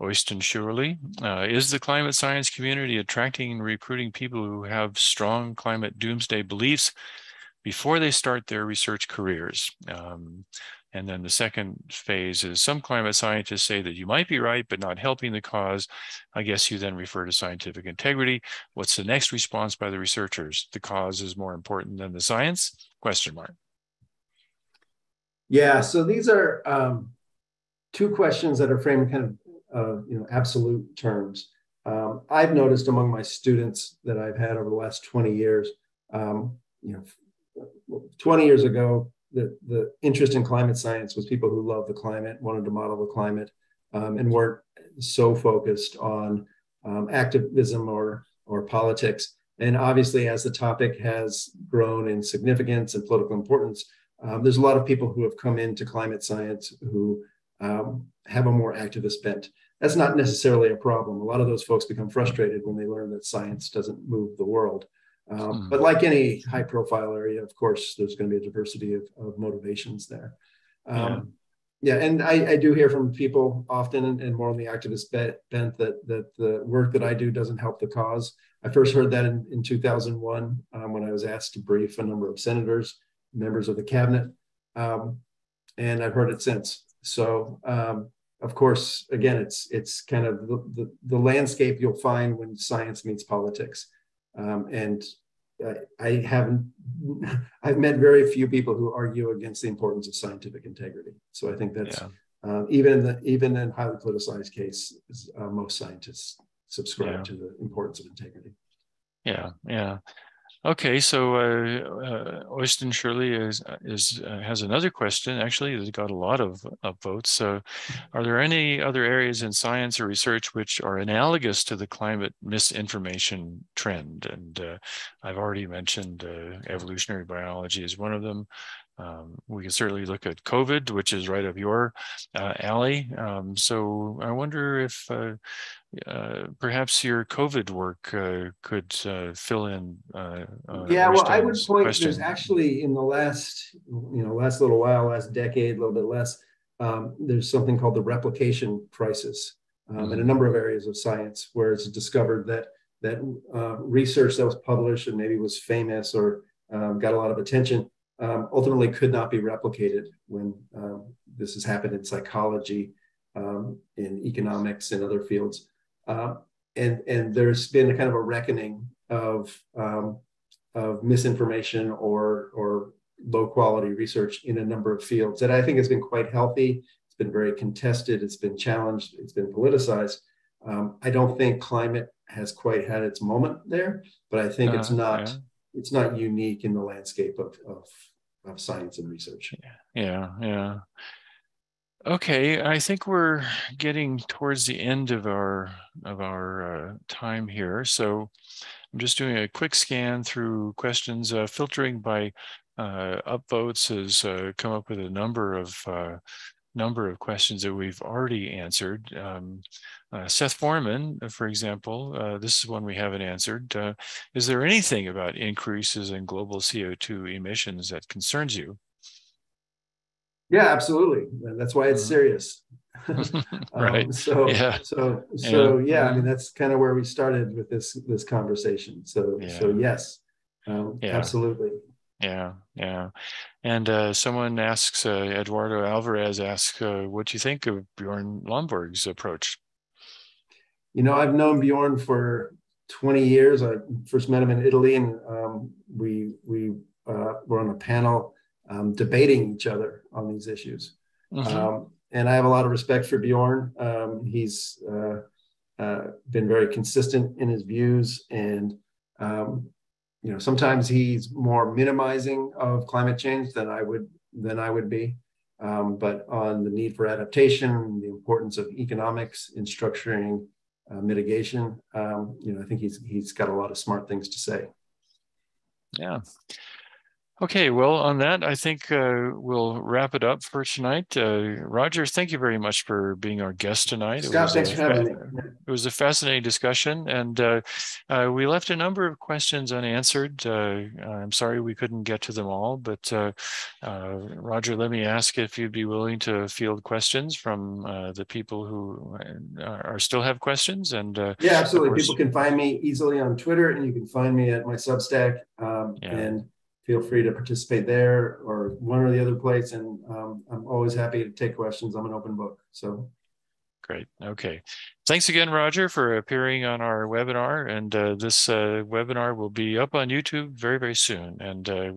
Oyston Shirley. Uh, is the climate science community attracting and recruiting people who have strong climate doomsday beliefs before they start their research careers? Um, And then the second phase is some climate scientists say that you might be right, but not helping the cause. I guess you then refer to scientific integrity. What's the next response by the researchers? The cause is more important than the science? Question mark. Yeah, so these are um, two questions that are framed kind of uh, you know absolute terms. Um, I've noticed among my students that I've had over the last 20 years, um, you know, 20 years ago, the, the interest in climate science was people who loved the climate, wanted to model the climate, um, and weren't so focused on um, activism or, or politics. And obviously, as the topic has grown in significance and political importance, um, there's a lot of people who have come into climate science who um, have a more activist bent. That's not necessarily a problem. A lot of those folks become frustrated when they learn that science doesn't move the world. Um, mm. But like any high profile area, of course, there's going to be a diversity of, of motivations there. Um, yeah. yeah. and I, I, do hear from people often and, and more on the activist bent that, that the work that I do doesn't help the cause. I first heard that in, in 2001 um, when I was asked to brief a number of senators, members of the cabinet, um, and I've heard it since. So, um, of course, again, it's it's kind of the, the, the landscape you'll find when science meets politics. Um, and I haven't, [laughs] I've met very few people who argue against the importance of scientific integrity. So I think that's yeah. uh, even in the even in highly politicized cases, uh, most scientists subscribe yeah. to the importance of integrity. Yeah, yeah. Okay, so uh, uh, Shirley is is uh, has another question. Actually, it's got a lot of, of votes. So, are there any other areas in science or research which are analogous to the climate misinformation trend? And uh, I've already mentioned uh, evolutionary biology is one of them. Um, we can certainly look at COVID, which is right up your uh, alley. Um, so I wonder if uh, uh, perhaps your COVID work uh, could uh, fill in. Uh, yeah, well, I would point. Question. There's actually in the last, you know, last little while, last decade, a little bit less. Um, there's something called the replication crisis um, mm-hmm. in a mm-hmm. number of areas of science, where it's discovered that that research that was published and maybe was famous or um, got a lot of attention um, ultimately could not be replicated when um, this has happened in psychology, um, in economics, and other fields. Uh, and, and there's been a kind of a reckoning of, um, of misinformation or, or low quality research in a number of fields that I think has been quite healthy. It's been very contested, it's been challenged, it's been politicized. Um, I don't think climate has quite had its moment there, but I think uh, it's not. Yeah it's not unique in the landscape of, of, of science and research. Yeah, yeah. Okay, I think we're getting towards the end of our of our uh, time here. So I'm just doing a quick scan through questions. Uh, filtering by uh, upvotes has uh, come up with a number of uh, number of questions that we've already answered. Um, uh, Seth Foreman, uh, for example, uh, this is one we haven't answered. Uh, is there anything about increases in global CO2 emissions that concerns you? Yeah, absolutely. That's why it's mm-hmm. serious. [laughs] [laughs] right. Um, so, yeah. so, so, yeah. yeah. I mean, that's kind of where we started with this this conversation. So, yeah. so yes, um, yeah. absolutely. Yeah, yeah. And uh, someone asks, uh, Eduardo Alvarez asks, uh, what do you think of Bjorn Lomborg's approach? You know, I've known Bjorn for 20 years. I first met him in Italy, and um, we we uh, were on a panel um, debating each other on these issues. Mm-hmm. Um, and I have a lot of respect for Bjorn. Um, he's uh, uh, been very consistent in his views, and um, you know sometimes he's more minimizing of climate change than I would than I would be. Um, but on the need for adaptation, the importance of economics in structuring uh, mitigation, um, you know, I think he's he's got a lot of smart things to say. Yeah. Okay, well, on that, I think uh, we'll wrap it up for tonight. Uh, Roger, thank you very much for being our guest tonight. Scott, thanks for having me. It was a fascinating discussion, and uh, uh we left a number of questions unanswered. Uh, I'm sorry we couldn't get to them all, but uh, Roger, let me ask if you'd be willing to field questions from the people who are still have questions. And yeah, absolutely. People can find me easily on Twitter, and you can find me at my Substack. Um, yeah. And feel free to participate there or one or the other place. And um, I'm always happy to take questions. I'm an open book. So Great. Okay. Thanks again, Roger, for appearing on our webinar. And uh, this uh, webinar will be up on YouTube very, very soon. And uh,